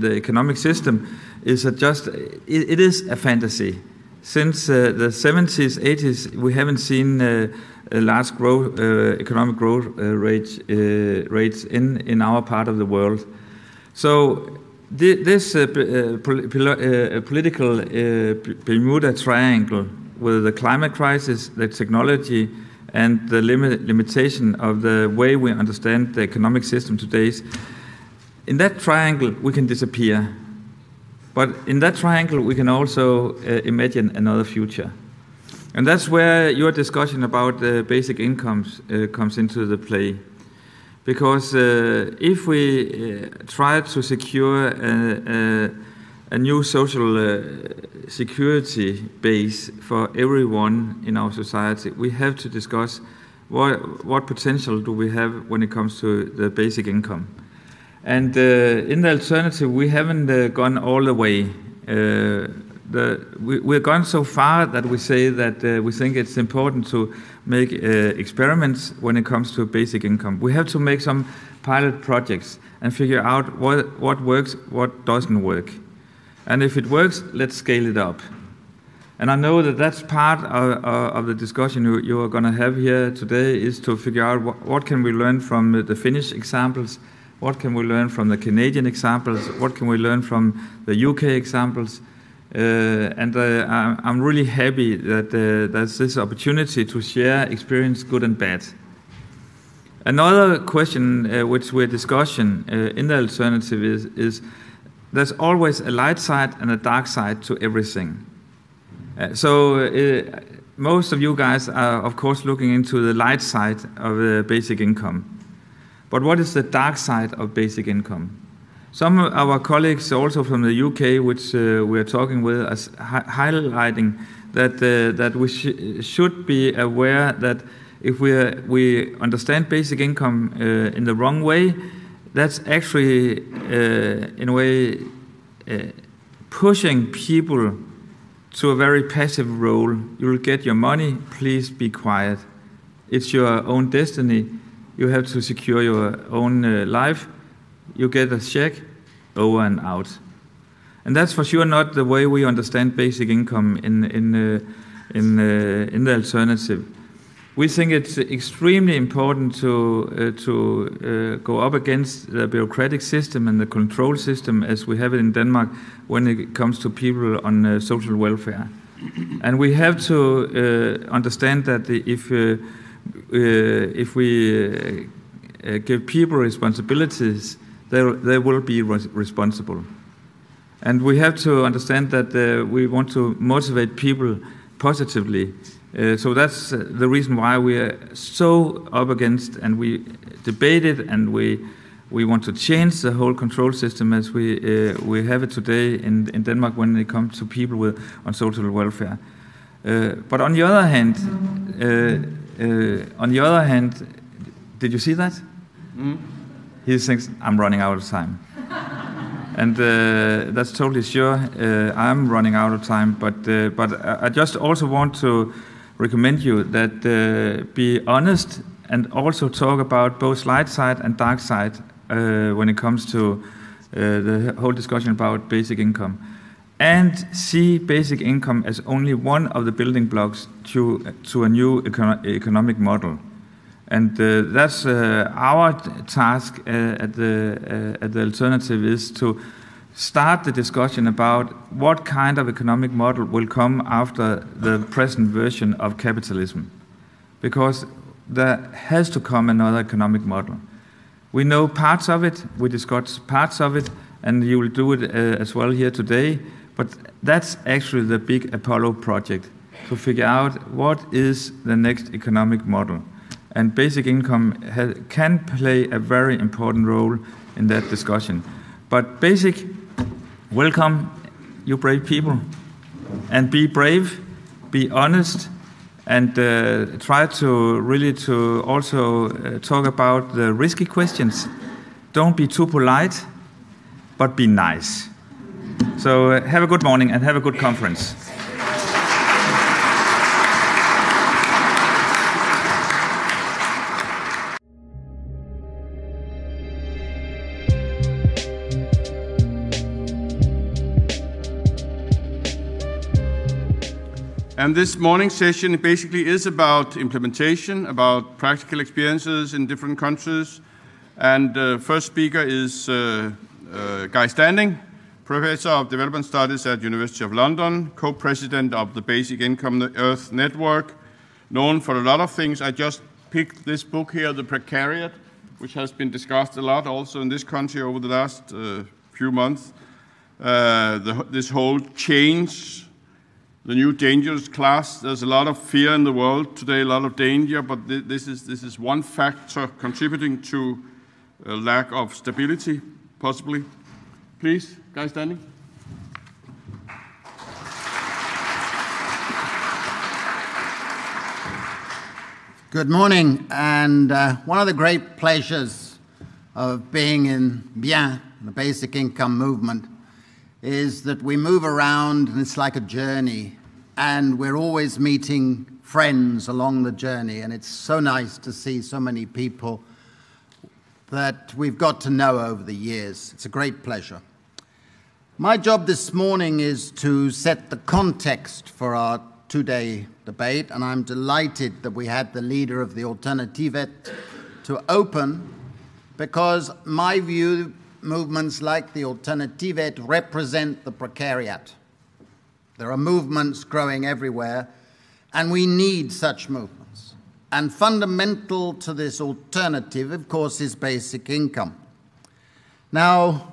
the economic system is just it, it is a fantasy. Since uh, the 70s, 80s, we haven't seen uh, large growth, uh, economic growth uh, rates, uh, rates in, in our part of the world. So this uh, political Bermuda Triangle with the climate crisis, the technology, and the limit, limitation of the way we understand the economic system today. In that triangle, we can disappear. But in that triangle, we can also uh, imagine another future. And that's where your discussion about uh, basic incomes uh, comes into the play. Because uh, if we uh, try to secure a, a, a new social uh, security base for everyone in our society, we have to discuss what, what potential do we have when it comes to the basic income. And uh, in the alternative, we haven't uh, gone all the way. Uh, we've gone so far that we say that we think it's important to make experiments when it comes to basic income. We have to make some pilot projects and figure out what, works, what doesn't work. And if it works, let's scale it up. And I know that that's part of, the discussion you, are going to have here today is to figure out what, can we learn from the Finnish examples, what can we learn from the Canadian examples, what can we learn from the UK examples. Uh, and uh, I'm really happy that uh, there's this opportunity to share experience, good and bad. Another question uh, which we're discussing uh, in the alternative is, is there's always a light side and a dark side to everything. Uh, so most of you guys are, of course, looking into the light side of the basic income. But what is the dark side of basic income? Some of our colleagues, also from the UK, which uh, we are talking with, are hi highlighting that uh, that we sh should be aware that if we we understand basic income uh, in the wrong way, that's actually, uh, in a way, uh, pushing people to a very passive role. You will get your money, please be quiet. It's your own destiny. You have to secure your own uh, life. You get a check, over and out. And that's for sure not the way we understand basic income in, in, uh, in, uh, in the alternative we think it's extremely important to uh, to uh, go up against the bureaucratic system and the control system as we have it in Denmark when it comes to people on uh, social welfare. And we have to uh, understand that if if we give people responsibilities, they they will be responsible. And we have to understand that we want to motivate people positively uh, so that's uh, the reason why we are so up against, and we debate it and we we want to change the whole control system as we uh, we have it today in, in Denmark when it comes to people with on social welfare. Uh, but on the other hand, uh, uh, on the other hand, did you see that? Mm. He thinks I'm running out of time. and uh, that's totally sure. Uh, I'm running out of time, but uh, but I just also want to recommend you that uh, be honest and also talk about both light side and dark side uh, when it comes to uh, the whole discussion about basic income. And see basic income as only one of the building blocks to, to a new econo economic model. And uh, that's uh, our task uh, at, the, at the alternative is to start the discussion about what kind of economic model will come after the present version of capitalism. Because there has to come another economic model. We know parts of it, we discuss parts of it, and you will do it uh, as well here today. But that's actually the big Apollo project to figure out what is the next economic model. And basic income can play a very important role in that discussion. But basic, welcome, you brave people. And be brave, be honest, and uh, try to really to also uh, talk about the risky questions. Don't be too polite, but be nice. So uh, have a good morning and have a good conference. And this morning session basically is about implementation, about practical experiences in different countries. And the uh, first speaker is uh, uh, Guy Standing, Professor of Development Studies at University of London, co-president of the Basic Income Earth Network, known for a lot of things. I just picked this book here, The Precariat, which has been discussed a lot also in this country over the last uh, few months. Uh, the, this whole change the new dangerous class. There's a lot of fear in the world today, a lot of danger, but this is, this is one factor contributing to a lack of stability, possibly. Please, Guy Standing. Good morning, and uh, one of the great pleasures of being in Bien, the basic income movement, is that we move around and it's like a journey, and we're always meeting friends along the journey, and it's so nice to see so many people that we've got to know over the years. It's a great pleasure. My job this morning is to set the context for our two day debate, and I'm delighted that we had the leader of the Alternativet to open because my view movements like the Alternativet represent the precariat. There are movements growing everywhere, and we need such movements. And fundamental to this alternative, of course, is basic income. Now,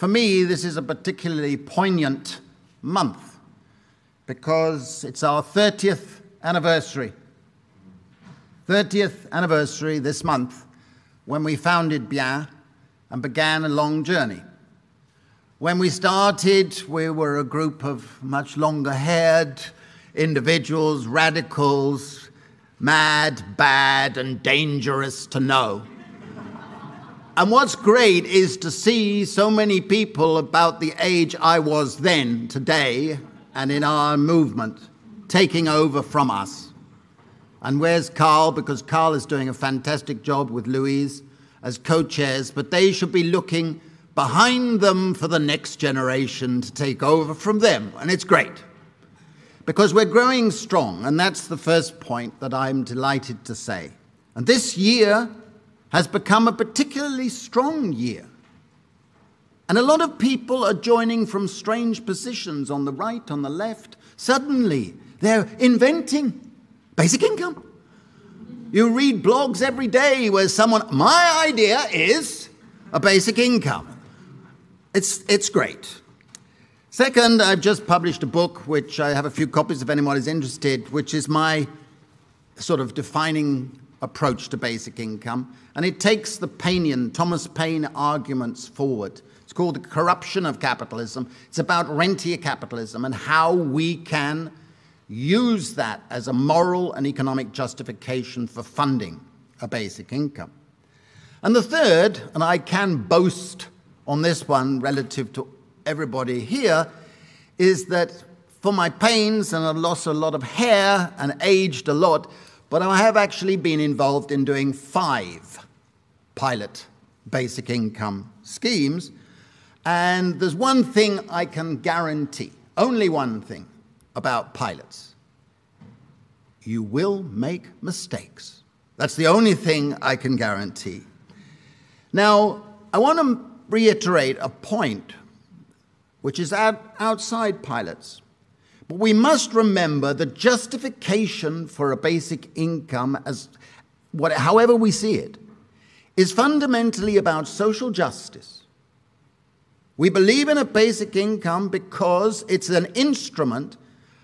for me, this is a particularly poignant month because it's our 30th anniversary. 30th anniversary this month when we founded Bien and began a long journey. When we started, we were a group of much longer haired individuals, radicals, mad, bad, and dangerous to know. And what's great is to see so many people about the age I was then, today, and in our movement, taking over from us. And where's Karl? Because Karl is doing a fantastic job with Louise as co chairs, but they should be looking behind them for the next generation to take over from them. And it's great because we're growing strong, and that's the first point that I'm delighted to say. And this year has become a particularly strong year. And a lot of people are joining from strange positions on the right, on the left. Suddenly, they're inventing basic income. You read blogs every day where someone, my idea is a basic income. It's, it's great. Second, I've just published a book, which I have a few copies if anyone is interested, which is my sort of defining approach to basic income. And it takes the Painian, Thomas Paine arguments forward. It's called The Corruption of Capitalism. It's about rentier capitalism and how we can use that as a moral and economic justification for funding a basic income. And the third, and I can boast on this one relative to everybody here, is that for my pains, and I've lost a lot of hair and aged a lot, but I have actually been involved in doing five pilot basic income schemes. And there's one thing I can guarantee, only one thing about pilots. You will make mistakes. That's the only thing I can guarantee. Now, I want to reiterate a point which is out, outside pilots. But we must remember the justification for a basic income as what, however we see it, is fundamentally about social justice. We believe in a basic income because it's an instrument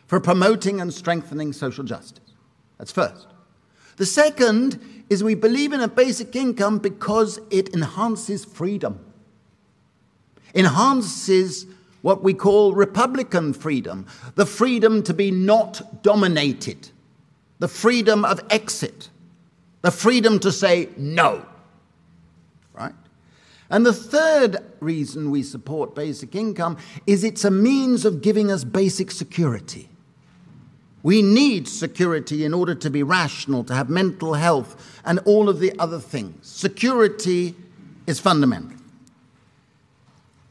for promoting and strengthening social justice. That's first. The second is we believe in a basic income because it enhances freedom, enhances what we call Republican freedom, the freedom to be not dominated, the freedom of exit, the freedom to say no. Right? And the third reason we support basic income is it's a means of giving us basic security. We need security in order to be rational, to have mental health, and all of the other things. Security is fundamental.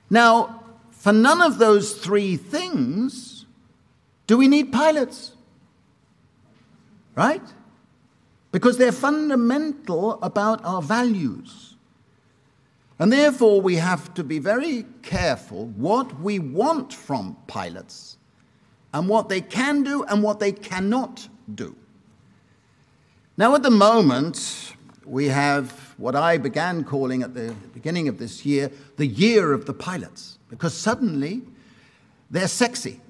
Now, for none of those three things do we need pilots. Right? Because they're fundamental about our values. And therefore, we have to be very careful what we want from pilots and what they can do and what they cannot do. Now, at the moment, we have what I began calling at the beginning of this year the year of the pilots, because suddenly they're sexy.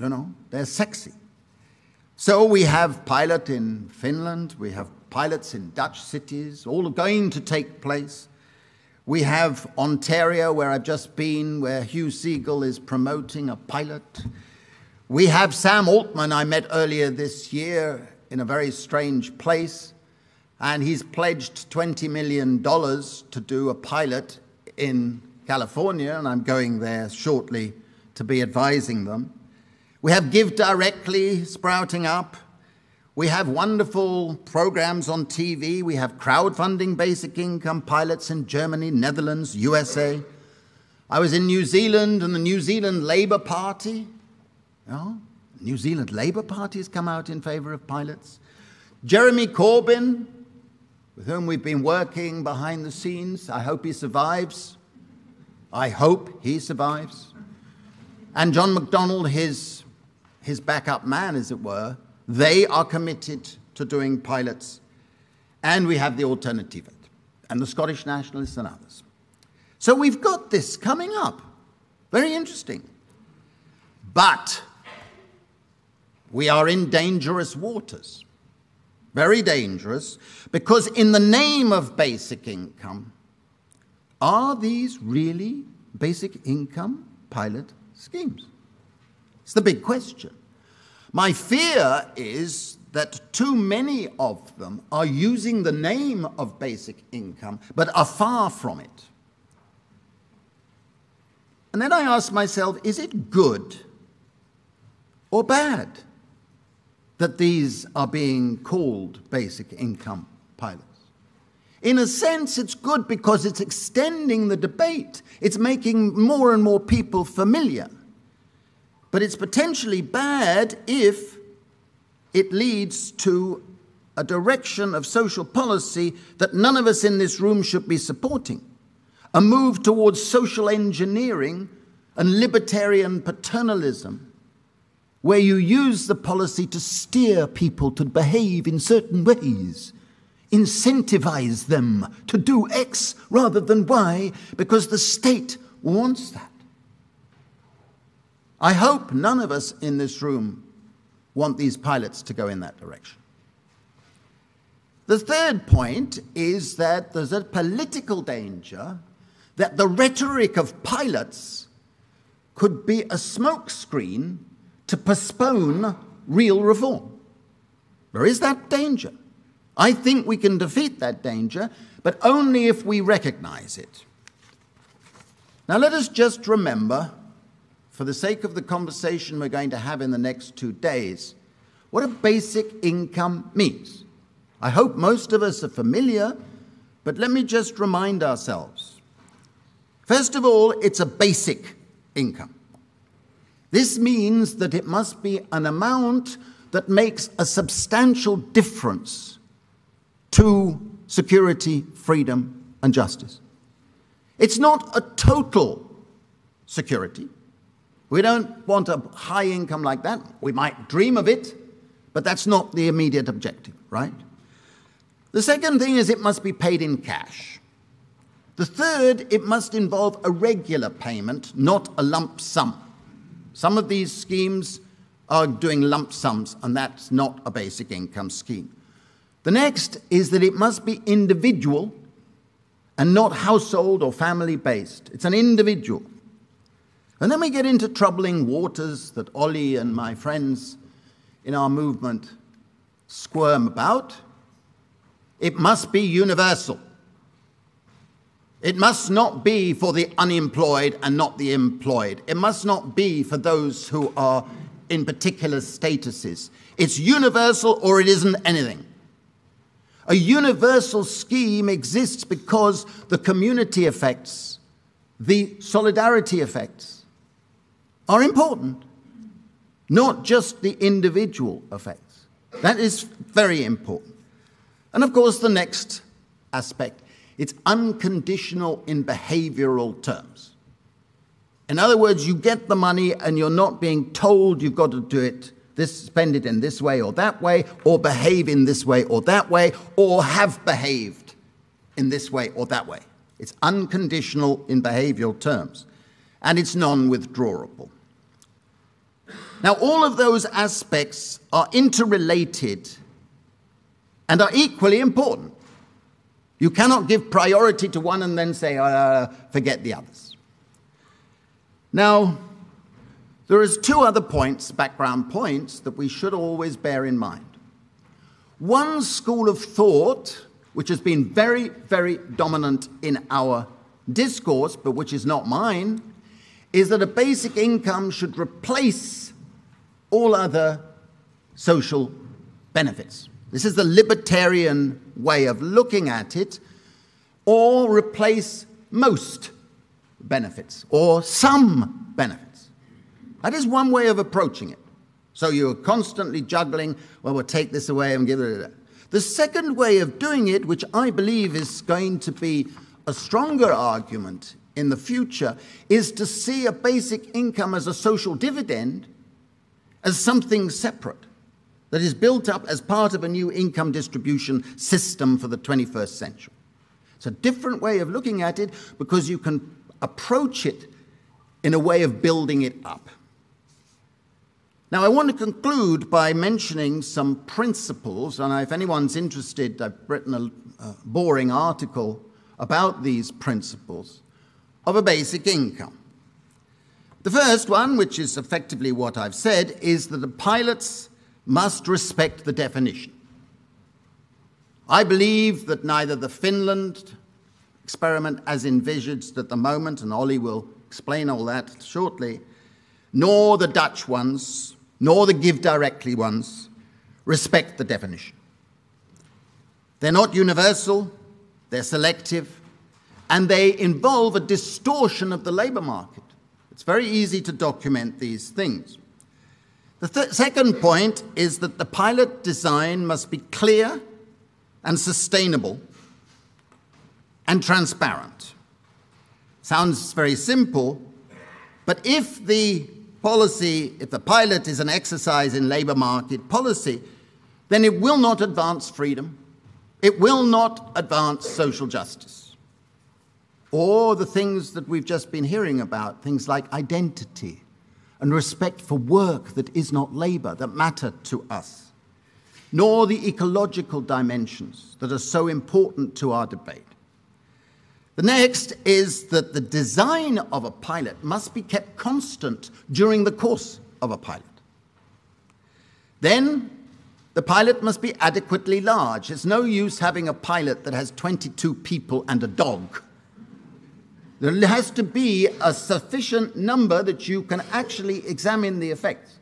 You know, they're sexy. So we have pilot in Finland, we have pilots in Dutch cities, all going to take place. We have Ontario, where I've just been, where Hugh Segal is promoting a pilot. We have Sam Altman, I met earlier this year in a very strange place, and he's pledged $20 million to do a pilot in California, and I'm going there shortly to be advising them. We have Give Directly sprouting up. We have wonderful programs on TV. We have crowdfunding basic income pilots in Germany, Netherlands, USA. I was in New Zealand, and the New Zealand Labour Party no? New Zealand Labour Party has come out in favour of pilots. Jeremy Corbyn, with whom we've been working behind the scenes, I hope he survives. I hope he survives. And John McDonnell, his, his backup man, as it were, they are committed to doing pilots. And we have the Alternative and the Scottish Nationalists and others. So we've got this coming up. Very interesting. But we are in dangerous waters. Very dangerous, because in the name of basic income, are these really basic income pilot schemes? It's the big question. My fear is that too many of them are using the name of basic income but are far from it. And then I ask myself is it good or bad? that these are being called basic income pilots. In a sense, it's good because it's extending the debate, it's making more and more people familiar. But it's potentially bad if it leads to a direction of social policy that none of us in this room should be supporting. A move towards social engineering and libertarian paternalism where you use the policy to steer people to behave in certain ways, incentivize them to do X rather than Y because the state wants that. I hope none of us in this room want these pilots to go in that direction. The third point is that there's a political danger that the rhetoric of pilots could be a smokescreen to postpone real reform. There is that danger. I think we can defeat that danger, but only if we recognize it. Now, let us just remember, for the sake of the conversation we're going to have in the next two days, what a basic income means. I hope most of us are familiar, but let me just remind ourselves. First of all, it's a basic income. This means that it must be an amount that makes a substantial difference to security, freedom, and justice. It's not a total security. We don't want a high income like that. We might dream of it, but that's not the immediate objective, right? The second thing is it must be paid in cash. The third, it must involve a regular payment, not a lump sum. Some of these schemes are doing lump sums, and that's not a basic income scheme. The next is that it must be individual and not household or family based. It's an individual. And then we get into troubling waters that Olli and my friends in our movement squirm about. It must be universal. It must not be for the unemployed and not the employed. It must not be for those who are in particular statuses. It's universal or it isn't anything. A universal scheme exists because the community effects, the solidarity effects, are important, not just the individual effects. That is very important. And of course, the next aspect it's unconditional in behavioral terms. In other words, you get the money and you're not being told you've got to do it, this, spend it in this way or that way, or behave in this way or that way, or have behaved in this way or that way. It's unconditional in behavioral terms, and it's non withdrawable. Now, all of those aspects are interrelated and are equally important. You cannot give priority to one and then say, uh, forget the others. Now, there is two other points, background points, that we should always bear in mind. One school of thought, which has been very, very dominant in our discourse, but which is not mine, is that a basic income should replace all other social benefits. This is the libertarian way of looking at it, or replace most benefits or some benefits. That is one way of approaching it. So you're constantly juggling, well, we'll take this away and give it. The second way of doing it, which I believe is going to be a stronger argument in the future, is to see a basic income as a social dividend as something separate that is built up as part of a new income distribution system for the 21st century. It's a different way of looking at it because you can approach it in a way of building it up. Now, I want to conclude by mentioning some principles, and if anyone's interested, I've written a, a boring article about these principles of a basic income. The first one, which is effectively what I've said, is that the pilots must respect the definition. I believe that neither the Finland experiment as envisaged at the moment, and Olli will explain all that shortly, nor the Dutch ones, nor the Give Directly ones respect the definition. They're not universal, they're selective, and they involve a distortion of the labour market. It's very easy to document these things. The th- second point is that the pilot design must be clear and sustainable and transparent. Sounds very simple, but if the policy, if the pilot is an exercise in labor market policy, then it will not advance freedom, it will not advance social justice, or the things that we've just been hearing about, things like identity and respect for work that is not labor that matter to us, nor the ecological dimensions that are so important to our debate. The next is that the design of a pilot must be kept constant during the course of a pilot. Then the pilot must be adequately large. It's no use having a pilot that has 22 people and a dog there has to be a sufficient number that you can actually examine the effects.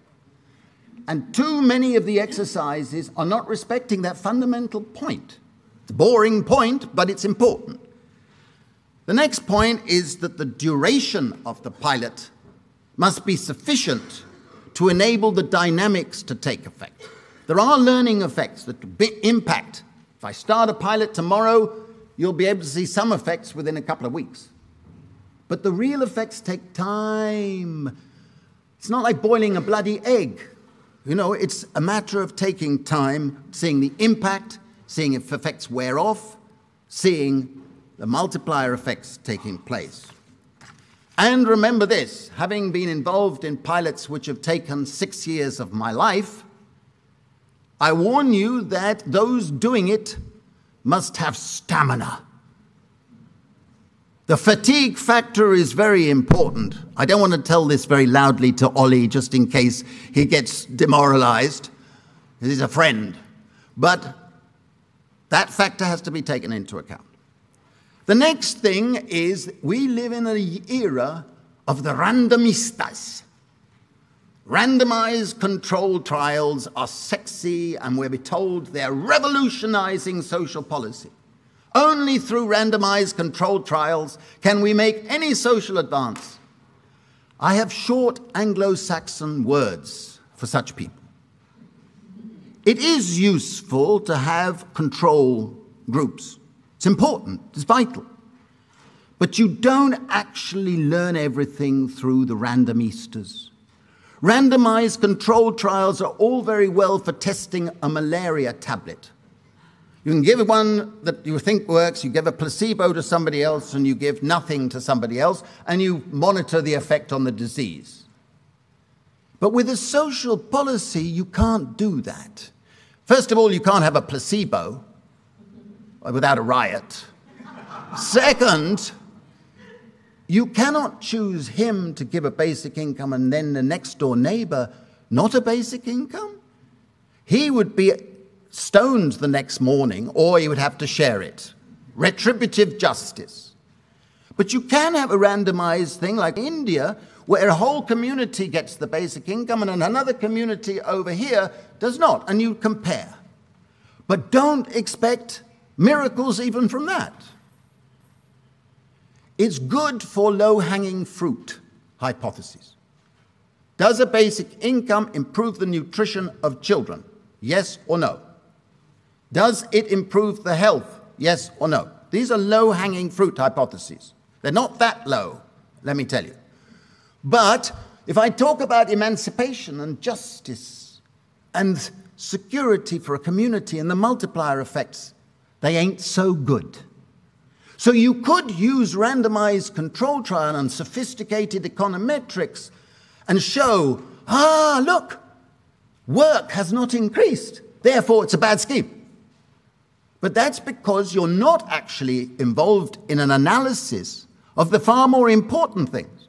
And too many of the exercises are not respecting that fundamental point. It's a boring point, but it's important. The next point is that the duration of the pilot must be sufficient to enable the dynamics to take effect. There are learning effects that impact. If I start a pilot tomorrow, you'll be able to see some effects within a couple of weeks. But the real effects take time. It's not like boiling a bloody egg. You know, it's a matter of taking time, seeing the impact, seeing if effects wear off, seeing the multiplier effects taking place. And remember this having been involved in pilots which have taken six years of my life, I warn you that those doing it must have stamina. The fatigue factor is very important. I don't want to tell this very loudly to Olli just in case he gets demoralized. He's a friend. But that factor has to be taken into account. The next thing is we live in an era of the randomistas. Randomized controlled trials are sexy, and we're told they're revolutionizing social policy. Only through randomized controlled trials can we make any social advance. I have short Anglo Saxon words for such people. It is useful to have control groups. It's important, it's vital. But you don't actually learn everything through the randomistas. Randomized controlled trials are all very well for testing a malaria tablet. You can give one that you think works, you give a placebo to somebody else, and you give nothing to somebody else, and you monitor the effect on the disease. But with a social policy, you can't do that. First of all, you can't have a placebo without a riot. Second, you cannot choose him to give a basic income and then the next door neighbor not a basic income. He would be stoned the next morning or he would have to share it. Retributive justice. But you can have a randomized thing like India where a whole community gets the basic income and another community over here does not, and you compare. But don't expect miracles even from that. It's good for low hanging fruit hypotheses. Does a basic income improve the nutrition of children? Yes or no? Does it improve the health? Yes or no? These are low hanging fruit hypotheses. They're not that low, let me tell you. But if I talk about emancipation and justice and security for a community and the multiplier effects, they ain't so good. So you could use randomized control trial and sophisticated econometrics and show, ah, look, work has not increased. Therefore, it's a bad scheme. But that's because you're not actually involved in an analysis of the far more important things.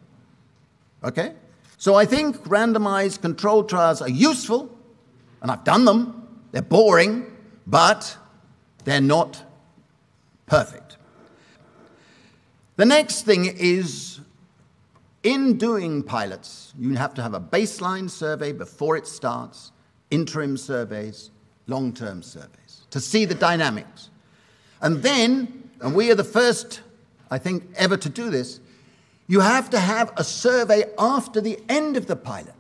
Okay? So I think randomized control trials are useful, and I've done them. They're boring, but they're not perfect. The next thing is in doing pilots, you have to have a baseline survey before it starts, interim surveys, long term surveys to see the dynamics. And then, and we are the first, I think, ever to do this, you have to have a survey after the end of the pilot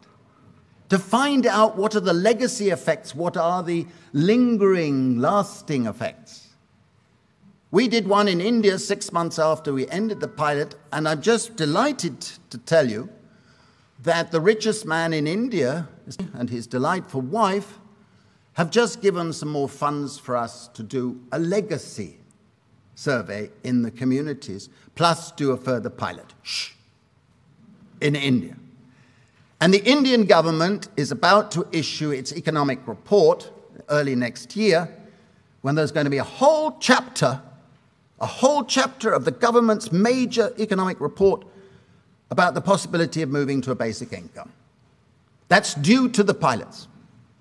to find out what are the legacy effects, what are the lingering, lasting effects. We did one in India six months after we ended the pilot, and I'm just delighted to tell you that the richest man in India and his delightful wife have just given some more funds for us to do a legacy survey in the communities, plus do a further pilot Shh. in India. And the Indian government is about to issue its economic report early next year, when there's going to be a whole chapter a whole chapter of the government's major economic report about the possibility of moving to a basic income. That's due to the pilots,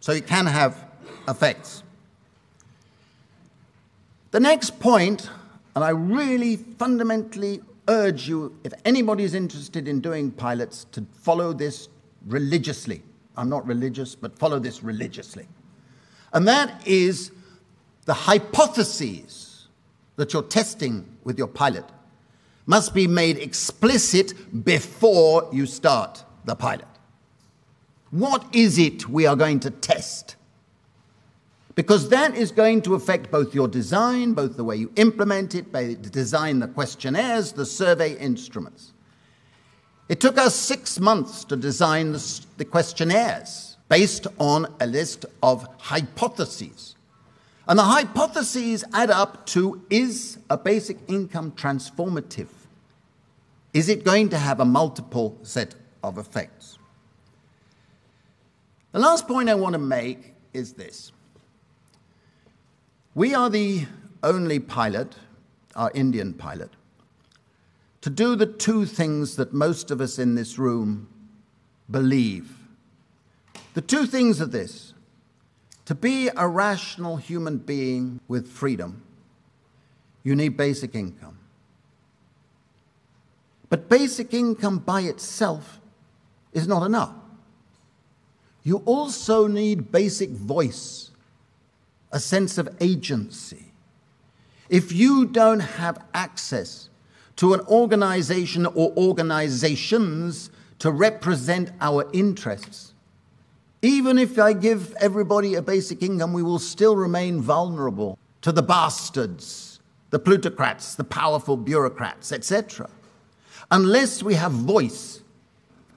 so it can have effects. The next point, and I really fundamentally urge you, if anybody is interested in doing pilots, to follow this religiously. I'm not religious, but follow this religiously. And that is the hypotheses that you're testing with your pilot must be made explicit before you start the pilot. What is it we are going to test? Because that is going to affect both your design, both the way you implement it, design the questionnaires, the survey instruments. It took us six months to design the, questionnaires based on a list of hypotheses And the hypotheses add up to is a basic income transformative? Is it going to have a multiple set of effects? The last point I want to make is this. We are the only pilot, our Indian pilot, to do the two things that most of us in this room believe. The two things are this to be a rational human being with freedom, you need basic income. But basic income by itself is not enough. You also need basic voice, a sense of agency. If you don't have access to an organization or organizations to represent our interests, even if I give everybody a basic income, we will still remain vulnerable to the bastards, the plutocrats, the powerful bureaucrats, etc. Unless we have voice,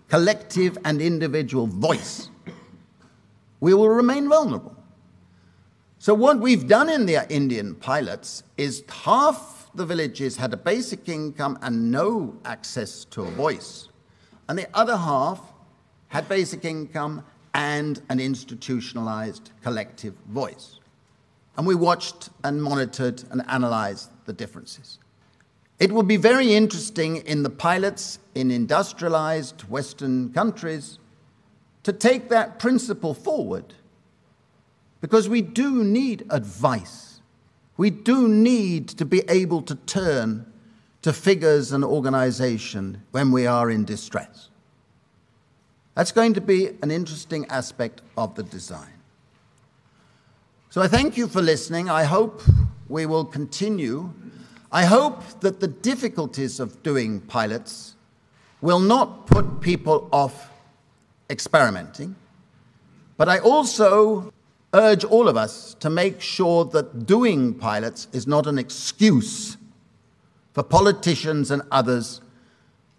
collective and individual voice, we will remain vulnerable. So, what we've done in the Indian pilots is half the villages had a basic income and no access to a voice, and the other half had basic income and an institutionalized collective voice. And we watched and monitored and analyzed the differences. It will be very interesting in the pilots in industrialized Western countries to take that principle forward because we do need advice. We do need to be able to turn to figures and organization when we are in distress. That's going to be an interesting aspect of the design. So I thank you for listening. I hope we will continue. I hope that the difficulties of doing pilots will not put people off experimenting. But I also urge all of us to make sure that doing pilots is not an excuse for politicians and others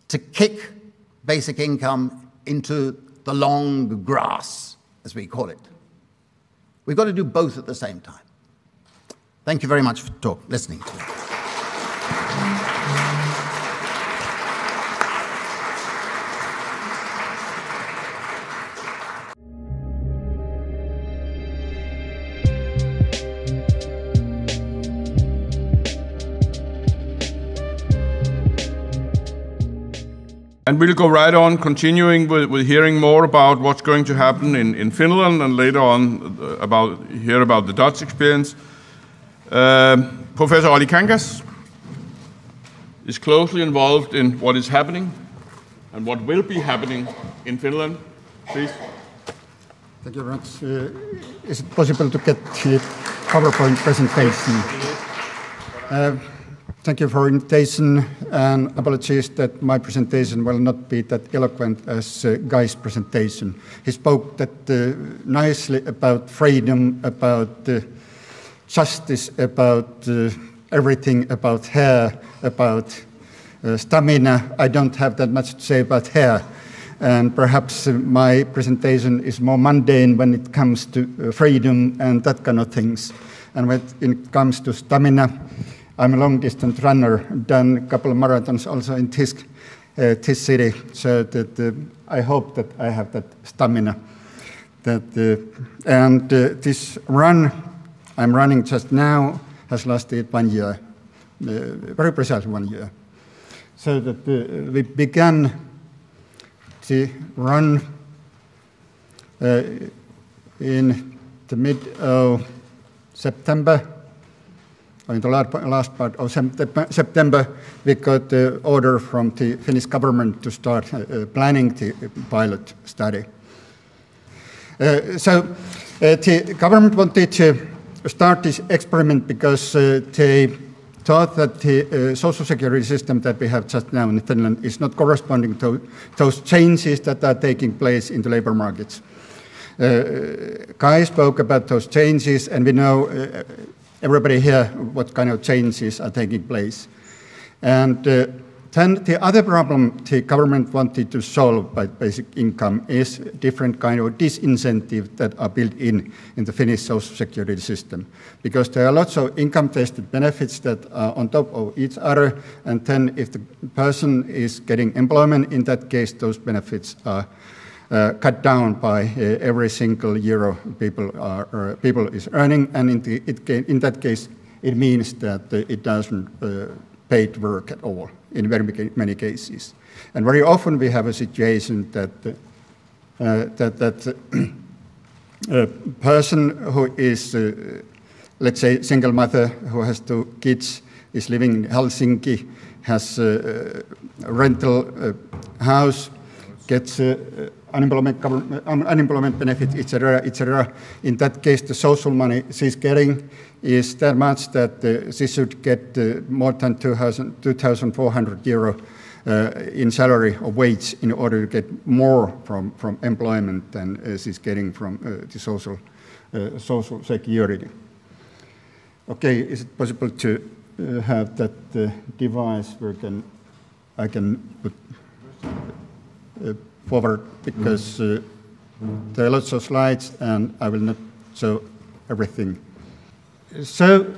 to kick basic income into the long grass, as we call it. We've got to do both at the same time. Thank you very much for talk, listening to me. And we'll go right on, continuing with, with hearing more about what's going to happen in, in Finland and later on uh, about hear about the Dutch experience. Uh, Professor Olli Kangas is closely involved in what is happening and what will be happening in Finland. Please. Thank you very much. Uh, is it possible to get the PowerPoint presentation? Uh, Thank you for invitation and apologies that my presentation will not be that eloquent as uh, Guy's presentation. He spoke that uh, nicely about freedom, about uh, justice, about uh, everything, about hair, about uh, stamina. I don't have that much to say about hair. And perhaps uh, my presentation is more mundane when it comes to freedom and that kind of things. And when it comes to stamina, I'm a long distance runner, done a couple of marathons also in this, uh, this city, so that uh, I hope that I have that stamina. That, uh, and uh, this run I'm running just now has lasted one year, uh, very precisely one year. So that uh, we began to run in the mid of September in the last part of September, we got the order from the Finnish government to start uh, uh, planning the pilot study. Uh, so uh, the government wanted to start this experiment because uh, they thought that the uh, social security system that we have just now in Finland is not corresponding to those changes that are taking place in the labor markets. Guy spoke about those changes, and we know everybody here what kind of changes are taking place. And uh, then the other problem the government wanted to solve by basic income is different kind of disincentives that are built in in the Finnish social security system. Because there are lots of income-tested benefits that are on top of each other, and then if the person is getting employment, in that case, those benefits are cut down by uh, every single euro people are uh, people is earning, and in, the, it, in that case, it means that uh, it doesn't uh, paid work at all in very many cases. And very often we have a situation that, uh, that, that a person who is, uh, let's say, single mother who has two kids, is living in Helsinki, has a rental uh, house, gets uh, unemployment, unemployment benefit, etc., etc. In that case, the social money she's getting is that much that uh, she should get uh, more than 2,400 euro uh, in salary or wage in order to get more from, from employment than uh, she's getting from uh, the social, uh, social security. Okay, is it possible to have that device where can, I can put forward because there are lots of slides and I will not show everything so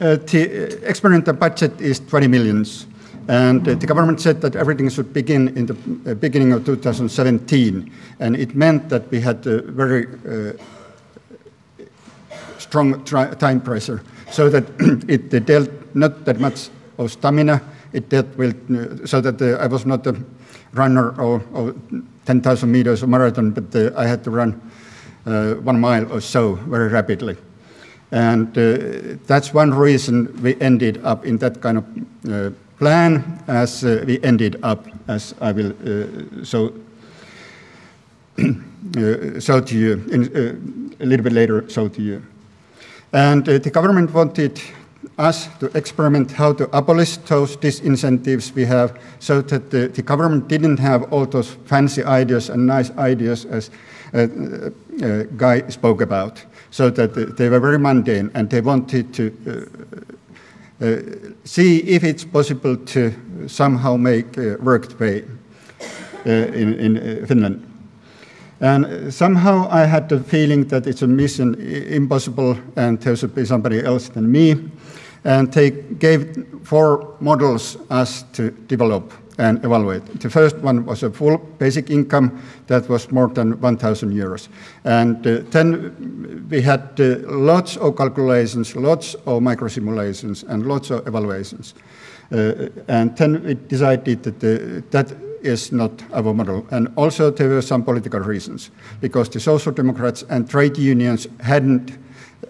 uh, the experimental budget is 20 millions. And uh, the government said that everything should begin in the uh, beginning of 2017. And it meant that we had a very uh, strong time pressure, so that it dealt not that much of stamina, it dealt with, uh, so that uh, I was not runner or, or 10,000 meters marathon, but I had to run one mile or so very rapidly. And uh, that's one reason we ended up in that kind of uh, plan as uh, we ended up, as I will uh, show, uh, show to you in, uh, a little bit later, show to you. And the government wanted us to experiment how to abolish those disincentives we have so that the, the government didn't have all those fancy ideas and nice ideas as Guy spoke about so that they were very mundane and they wanted to uh, uh, see if it's possible to somehow make uh, work pay uh, in, in uh, Finland. And somehow I had the feeling that it's a mission impossible and there should be somebody else than me. And they gave four models us to develop and evaluate. The first one was a full basic income that was more than 1,000 euros. And uh, then we had uh, lots of calculations, lots of micro simulations, and lots of evaluations. Uh, and then we decided that uh, that is not our model. And also there were some political reasons, because the Social Democrats and trade unions hadn't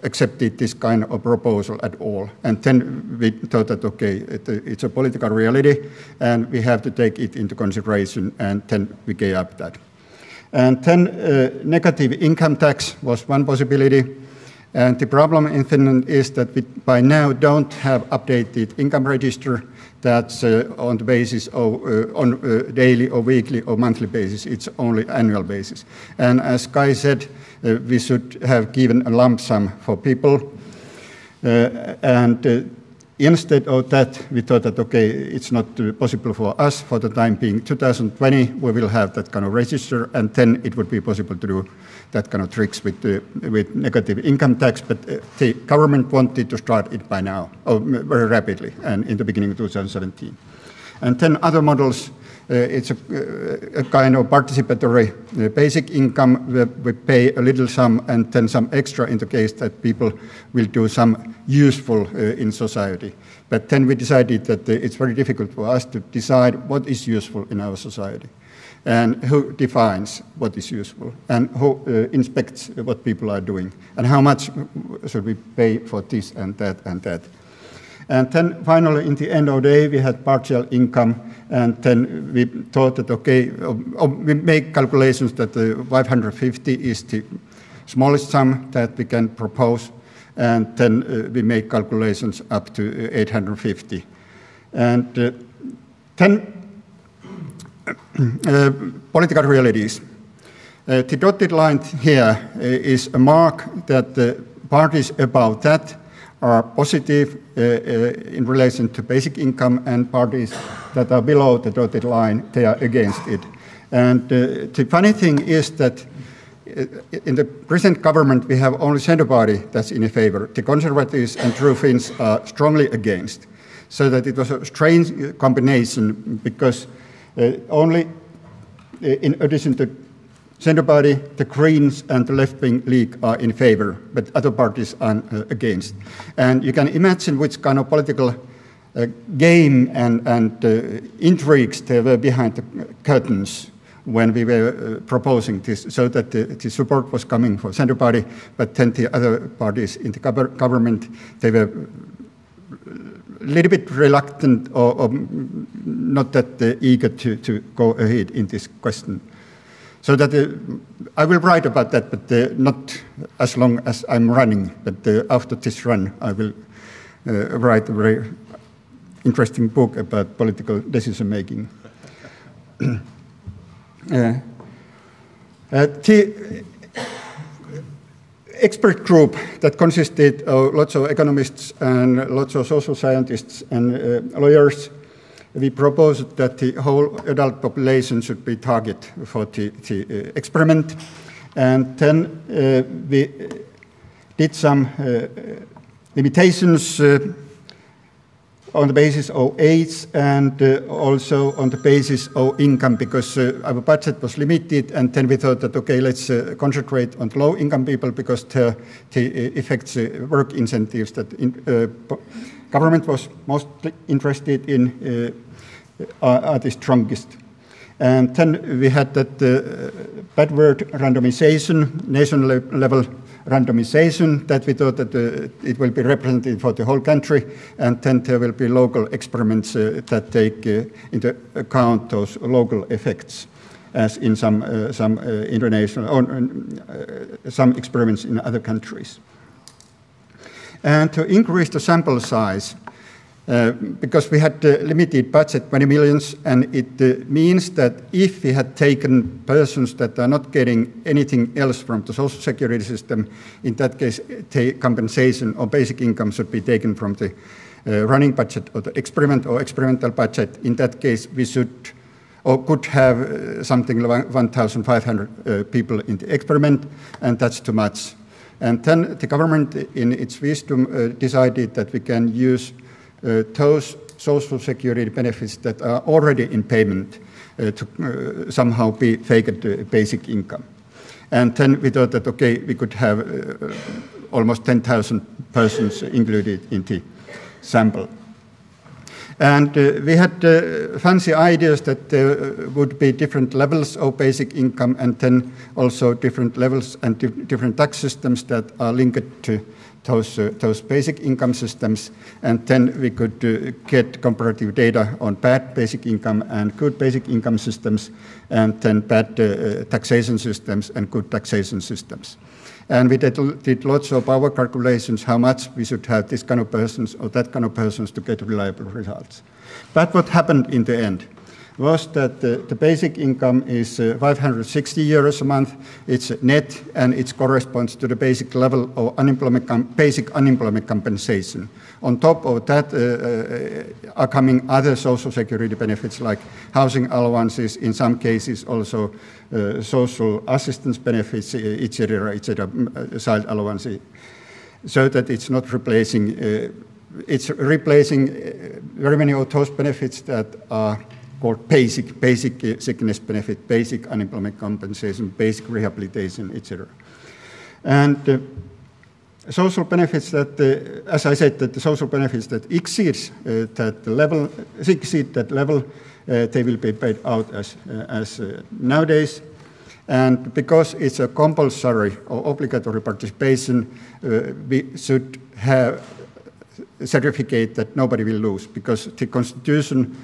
accepted this kind of proposal at all. And then we thought that, okay, it, it's a political reality, and we have to take it into consideration, and then we gave up that. And then uh, negative income tax was one possibility. And the problem in Finland is that we by now don't have updated income register that's uh, on the basis of uh, on uh, daily or weekly or monthly basis. It's only annual basis. And as Kai said, we should have given a lump sum for people. And instead of that, we thought that, okay, it's not possible for us for the time being. 2020, we will have that kind of register, and then it would be possible to do that kind of tricks with, uh, with negative income tax, but uh, the government wanted to start it by now, or very rapidly, and in the beginning of 2017. And then other models uh, it's a, uh, a, kind of participatory uh, basic income where we pay a little sum and then some extra in the case that people will do some useful in society. But then we decided that it's very difficult for us to decide what is useful in our society and who defines what is useful and who uh, inspects what people are doing and how much should we pay for this and that and that. And then finally, in the end of the day, we had partial income, and then we thought that, okay, uh, we make calculations that the 550 is the smallest sum that we can propose, and then uh, we make calculations up to 850. And uh, then uh, political realities. Uh, the dotted line here uh, is a mark that the parties above that are positive uh, uh, in relation to basic income, and parties that are below the dotted line, they are against it. And uh, the funny thing is that uh, in the present government, we have only centre party that's in favor. The Conservatives and True Finns are strongly against. So that it was a strange combination because uh, only uh, in addition to centre party, the Greens and the left-wing League are in favor, but other parties are uh, against. And you can imagine which kind of political uh, game and, and uh, intrigues there were behind the curtains when we were uh, proposing this, so that the, the, support was coming for Centre Party, but then the other parties in the government, they were little bit reluctant or, or not that uh, eager to, to go ahead in this question. So that uh, I will write about that, but uh, not as long as I'm running. But uh, after this run, I will uh, write a very interesting book about political decision making. Uh, the expert group that consisted of lots of economists and lots of social scientists and uh, lawyers, we proposed that the whole adult population should be target for the, the uh, experiment. And then uh, we did some limitations on the basis of age and uh, also on the basis of income because uh, our budget was limited and then we thought that okay let's uh, concentrate on low income people because the, the effects uh, work incentives that in, uh, government was most interested in uh, are, the strongest. And then we had that bad word randomization national level randomization that we thought that uh, it will be represented for the whole country, and then there will be local experiments uh, that take uh, into account those local effects, as in some uh, some uh, international or some experiments in other countries. And to increase the sample size, because we had a limited budget, 20 millions, and it uh, means that if we had taken persons that are not getting anything else from the social security system, in that case, compensation or basic income should be taken from the uh, running budget or the experiment or experimental budget. In that case, we should or could have uh, something like 1,500 uh, people in the experiment, and that's too much. And then the government, in its wisdom, decided that we can use uh, those social security benefits that are already in payment uh, to uh, somehow be faked basic income. And then we thought that, okay, we could have almost 10,000 persons included in the sample. And uh, we had uh, fancy ideas that there would be different levels of basic income and then also different levels and di different tax systems that are linked to those, uh, those basic income systems, and then we could uh, get comparative data on bad basic income and good basic income systems, and then bad uh, taxation systems and good taxation systems. And we did, did, lots of power calculations how much we should have this kind of persons or that kind of persons to get reliable results. But what happened in the end? Was that the, the basic income is uh, 560 euros a month. It's net and it corresponds to the basic level of unemployment basic unemployment compensation. On top of that uh, uh, are coming other social security benefits like housing allowances, in some cases also uh, social assistance benefits, etc., etc., uh, child allowances, so that it's not replacing, it's replacing very many of those benefits that are called basic, basic sickness benefit, basic unemployment compensation, basic rehabilitation, etc. And uh, social benefits that, uh, as I said, that the social benefits that exceeds uh, that level, exceed that level, uh, they will be paid out as, uh, as uh, nowadays. And because it's a compulsory or obligatory participation, we should have certificate that nobody will lose because the constitution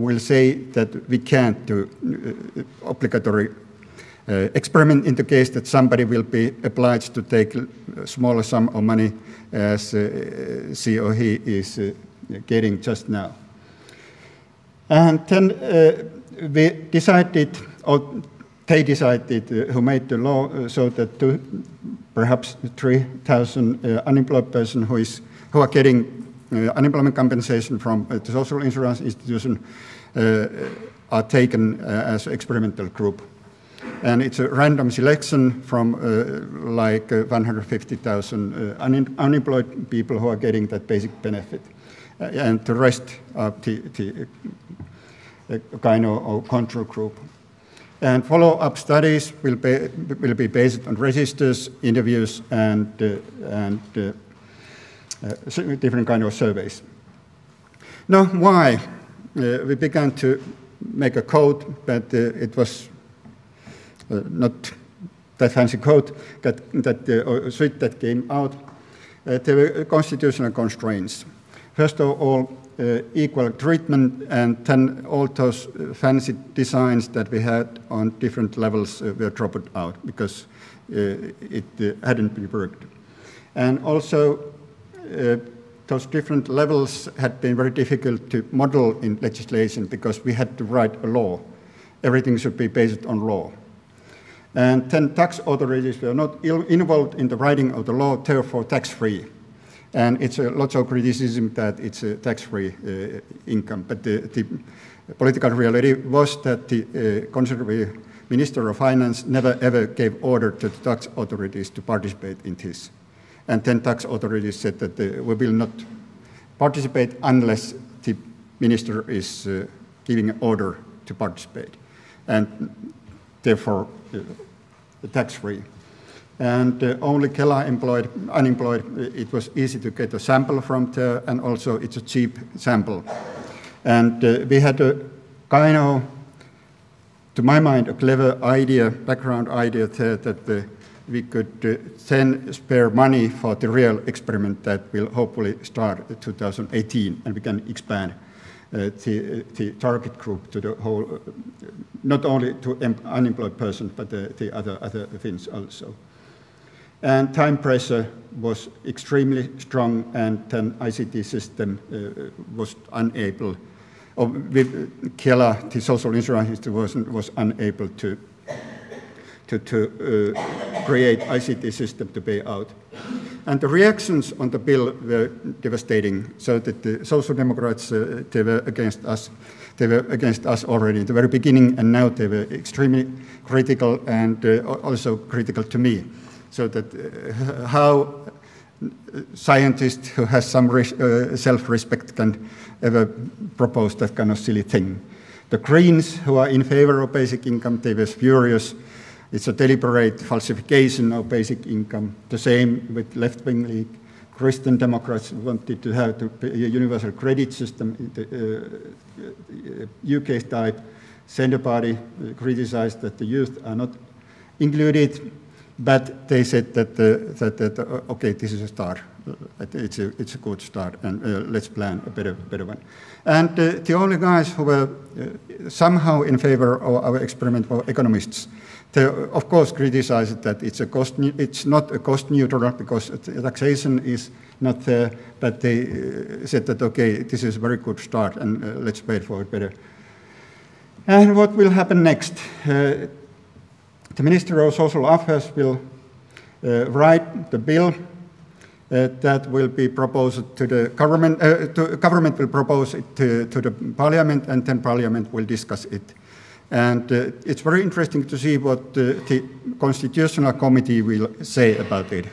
will say that we can't do uh, obligatory uh, experiment in the case that somebody will be obliged to take a smaller sum of money as uh, she or he is uh, getting just now. And then uh, we decided, or they decided, uh, who made the law, so that to perhaps 3,000 unemployed person who is who are getting unemployment compensation from the social insurance institution are taken as experimental group. And it's a random selection from uh, like uh, 150,000 uh, un unemployed people who are getting that basic benefit. and the rest are the, the kind of control group. And follow-up studies will be, will be based on registers, interviews, and, uh, and uh, uh, different kind of surveys. Now, why? We began to make a code, but it was not that fancy code that, that uh, suite that came out. Uh, there were constitutional constraints. First of all, uh, equal treatment, and then all those uh, fancy designs that we had on different levels uh, were dropped out because uh, it hadn't been worked. And also, those different levels had been very difficult to model in legislation because we had to write a law. Everything should be based on law. And then tax authorities were not involved in the writing of the law, therefore tax-free. And it's a lot of criticism that it's a tax-free uh, income. But the, the, political reality was that the uh, conservative Minister of Finance never ever gave order to the tax authorities to participate in this. And then tax authorities said that uh, we will not participate unless the minister is uh, giving an order to participate. And therefore, uh, tax-free. And uh, only Kela employed, unemployed, it was easy to get a sample from there, and also it's a cheap sample. And uh, we had a kind of, to my mind, a clever idea, background idea there that uh, we could uh, then spare money for the real experiment that will hopefully start in 2018, and we can expand uh, the, the, target group to the whole, uh, not only to unemployed persons, but the, the other, other things also. And time pressure was extremely strong, and then ICT system uh, was unable, or with Kela, the social insurance was, was unable to to, to uh, create ICT system to pay out. And the reactions on the bill were devastating, so that the Social Democrats, uh, they were against us. They were against us already in the very beginning, and now they were extremely critical and uh, also critical to me. So that uh, how scientist who has some uh, self-respect can ever propose that kind of silly thing. The Greens, who are in favor of basic income, they were furious it's a deliberate falsification of basic income. The same with left-wing league. Christian Democrats wanted to have a universal credit system. The uh, UK type Centre Party uh, criticized that the youth are not included, but they said that, uh, that, that uh, okay, this is a start. It's a, it's a good start, and uh, let's plan a better, better one. And uh, the only guys who were somehow in favor of our experiment were economists. They, of course, criticized that it's, a cost, it's not a cost neutral because taxation is not there, but they uh, said that, okay, this is a very good start and uh, let's pay for it better. And what will happen next? Uh, the Minister of Social Affairs will uh, write the bill uh, that will be proposed to the government. Uh, to, government will propose it to, to the parliament, and then parliament will discuss it. And uh, it's very interesting to see what uh, the Constitutional Committee will say about it.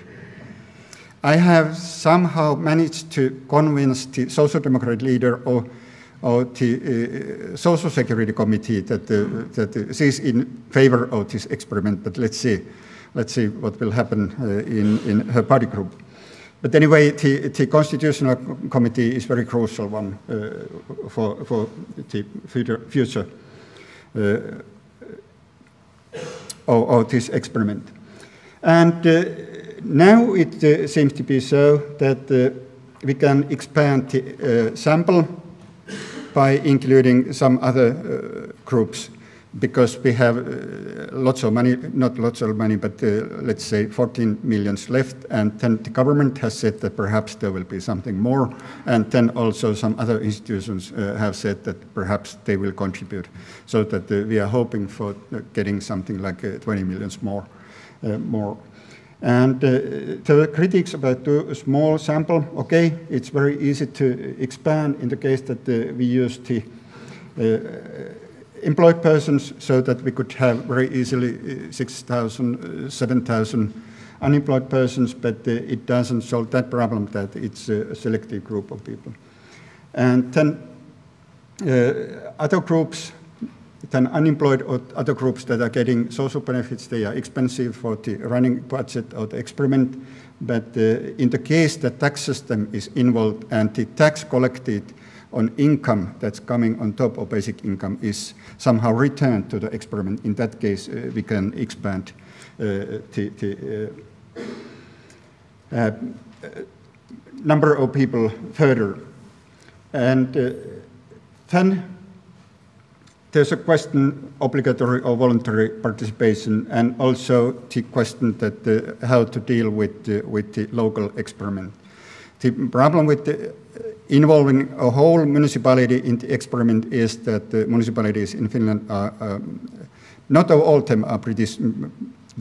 I have somehow managed to convince the Social Democrat leader or, or the uh, Social Security Committee that, uh, that she's in favor of this experiment, but let's see. Let's see what will happen uh, in, in her party group. But anyway, the, the, Constitutional Committee is very crucial one uh, for, for the future, future of, of, this experiment. And uh, now it uh, seems to be so that we can expand the sample by including some other groups because we have uh, lots of money, not lots of money, but uh, let's say 14 millions left, and then the government has said that perhaps there will be something more, and then also some other institutions uh, have said that perhaps they will contribute, so that we are hoping for getting something like uh, 20 millions more. more. And uh, the critics about the small sample, okay, it's very easy to expand in the case that uh, we use the uh, employed persons so that we could have very easily uh, 6,000, uh, 7,000 unemployed persons, but uh, it doesn't solve that problem that it's a selective group of people. And then other groups then unemployed or other groups that are getting social benefits, they are expensive for the running budget of the experiment. But uh, in the case that tax system is involved and the tax collected on income that's coming on top of basic income is somehow returned to the experiment, in that case, uh, we can expand uh, the, the uh, uh, number of people further. And uh, then there's a question obligatory or voluntary participation, and also the question that uh, how to deal with uh, with the local experiment. The problem with the, involving a whole municipality in the experiment is that the municipalities in Finland are um, not all of them are pretty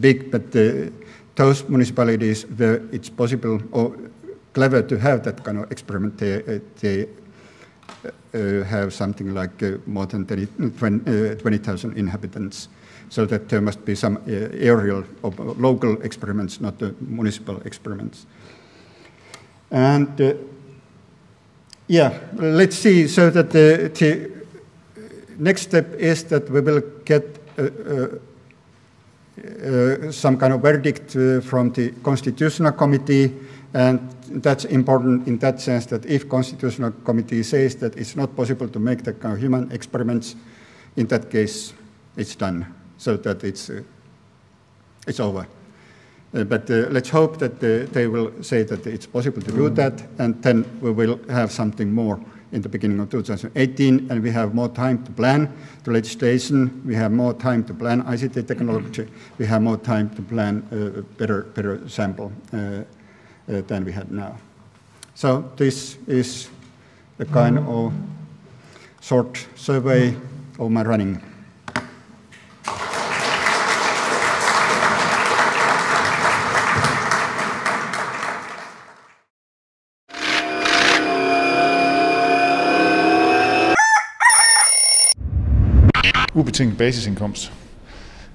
big, but the, those municipalities where it's possible or clever to have that kind of experiment, they, they uh, have something like uh, more than 20,000 20, uh, inhabitants. So that there must be some aerial or local experiments, not the municipal experiments. And yeah, let's see. So that the, the, next step is that we will get uh, uh, uh, some kind of verdict from the constitutional committee and that's important in that sense that if constitutional committee says that it's not possible to make that kind of human experiments, in that case, it's done, so that it's, uh, it's over. Uh, but uh, let's hope that uh, they will say that it's possible to do that, and then we will have something more in the beginning of 2018, and we have more time to plan the legislation, we have more time to plan ICT technology, we have more time to plan uh, better, better sample uh, uh, than we had now. So this is a kind of short survey of my running. Ubetinget basisindkomst.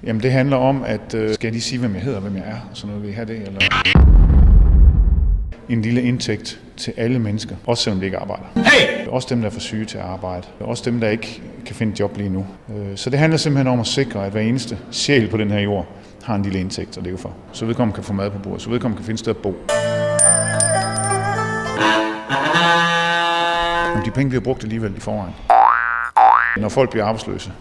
Jamen det handler om, at øh, skal de sige, hvem jeg hedder, hvem jeg er, så noget vil I have det, eller en lille indtægt til alle mennesker, også selvom de ikke arbejder. Hey! Også dem, der er for syge til at arbejde. Også dem, der ikke kan finde job lige nu. Øh, så det handler simpelthen om at sikre, at hver eneste sjæl på den her jord har en lille indtægt at leve for. Så vedkommende kan få mad på bordet, så vedkommende kan finde sted at bo. Men de penge bliver brugt alligevel i forvejen. Når folk bliver arbejdsløse,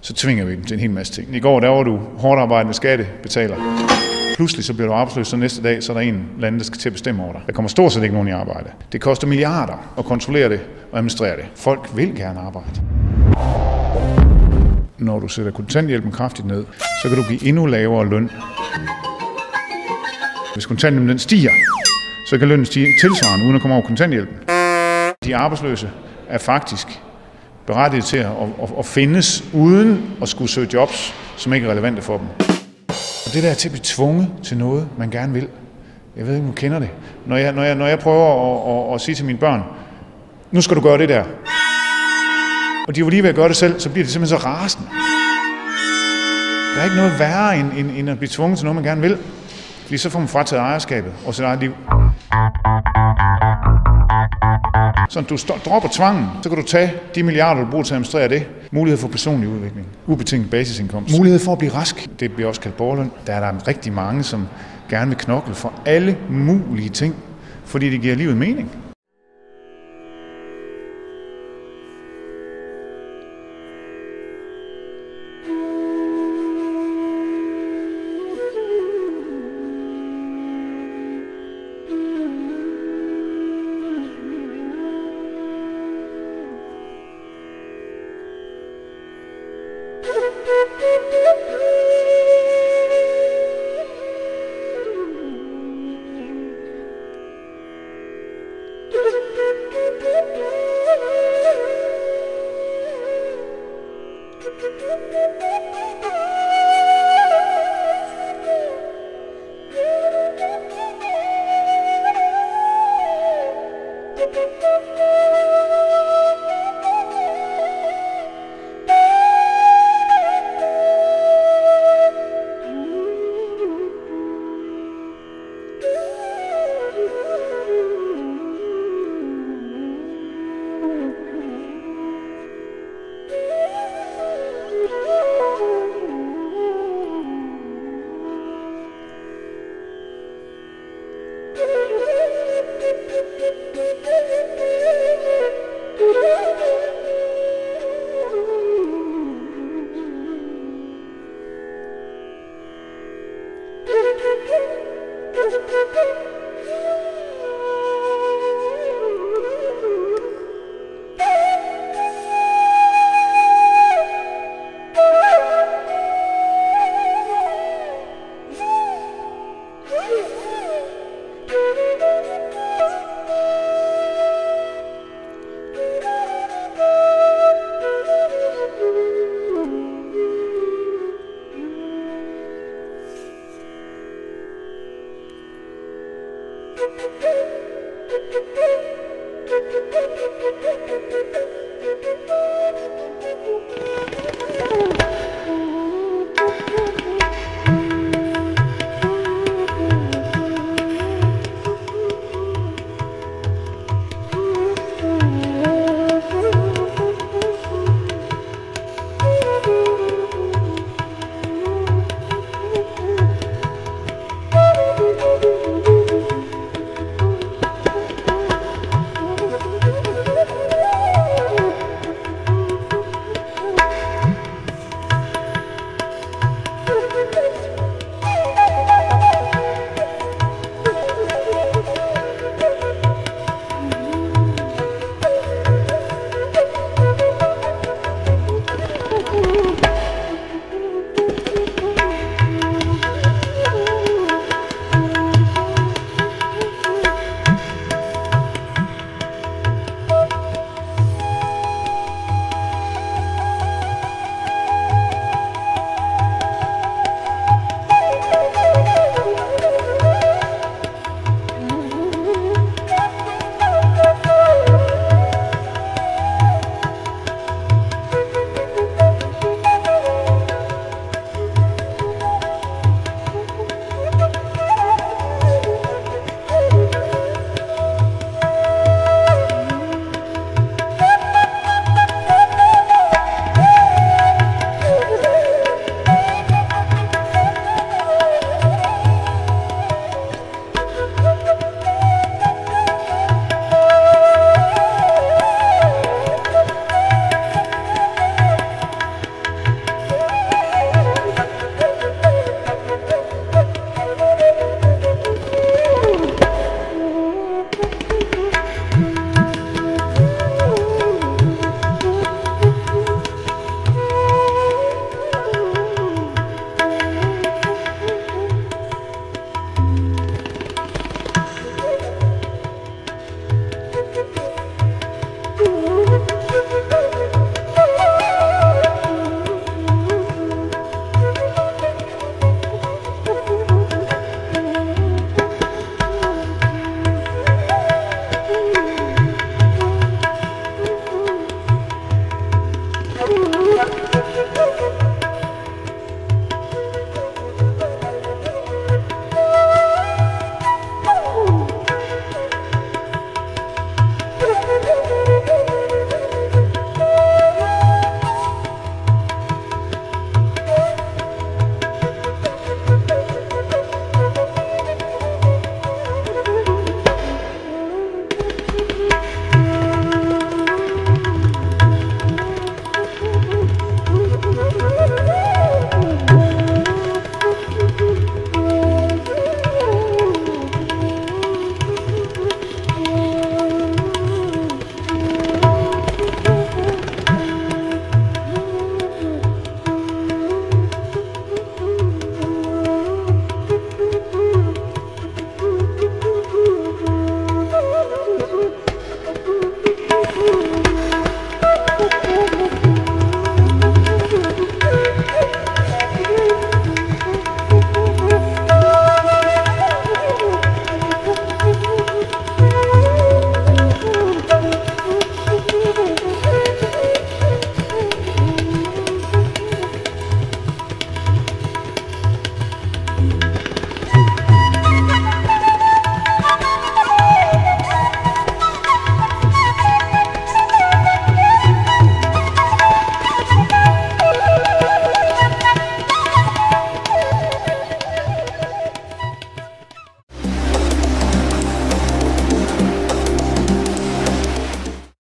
så tvinger vi dem til en hel masse ting. I går der var du hårdt arbejdende skattebetaler pludselig så bliver du arbejdsløs, så næste dag så er der en eller anden, der skal til at bestemme over dig. Der kommer stort set ikke nogen i arbejde. Det koster milliarder at kontrollere det og administrere det. Folk vil gerne arbejde. Når du sætter kontanthjælpen kraftigt ned, så kan du give endnu lavere løn. Hvis kontanthjælpen den stiger, så kan lønnen stige tilsvarende, uden at komme over kontanthjælpen. De arbejdsløse er faktisk berettiget til at, at, at findes uden at skulle søge jobs, som ikke er relevante for dem. Og det der til at blive tvunget til noget, man gerne vil. Jeg ved ikke, om du kender det. Når jeg, når jeg, når jeg prøver at, at, at sige til mine børn, nu skal du gøre det der. Og de var lige ved at gøre det selv, så bliver det simpelthen så rasende. Der er ikke noget værre, end, end, end at blive tvunget til noget, man gerne vil. Fordi så får man frataget ejerskabet og sit eget liv. Så du dropper tvangen, så kan du tage de milliarder, du bruger til at administrere det. Mulighed for personlig udvikling. Ubetinget basisindkomst. Mulighed for at blive rask. Det bliver også kaldt borgerløn. Der er der rigtig mange, som gerne vil knokle for alle mulige ting, fordi det giver livet mening.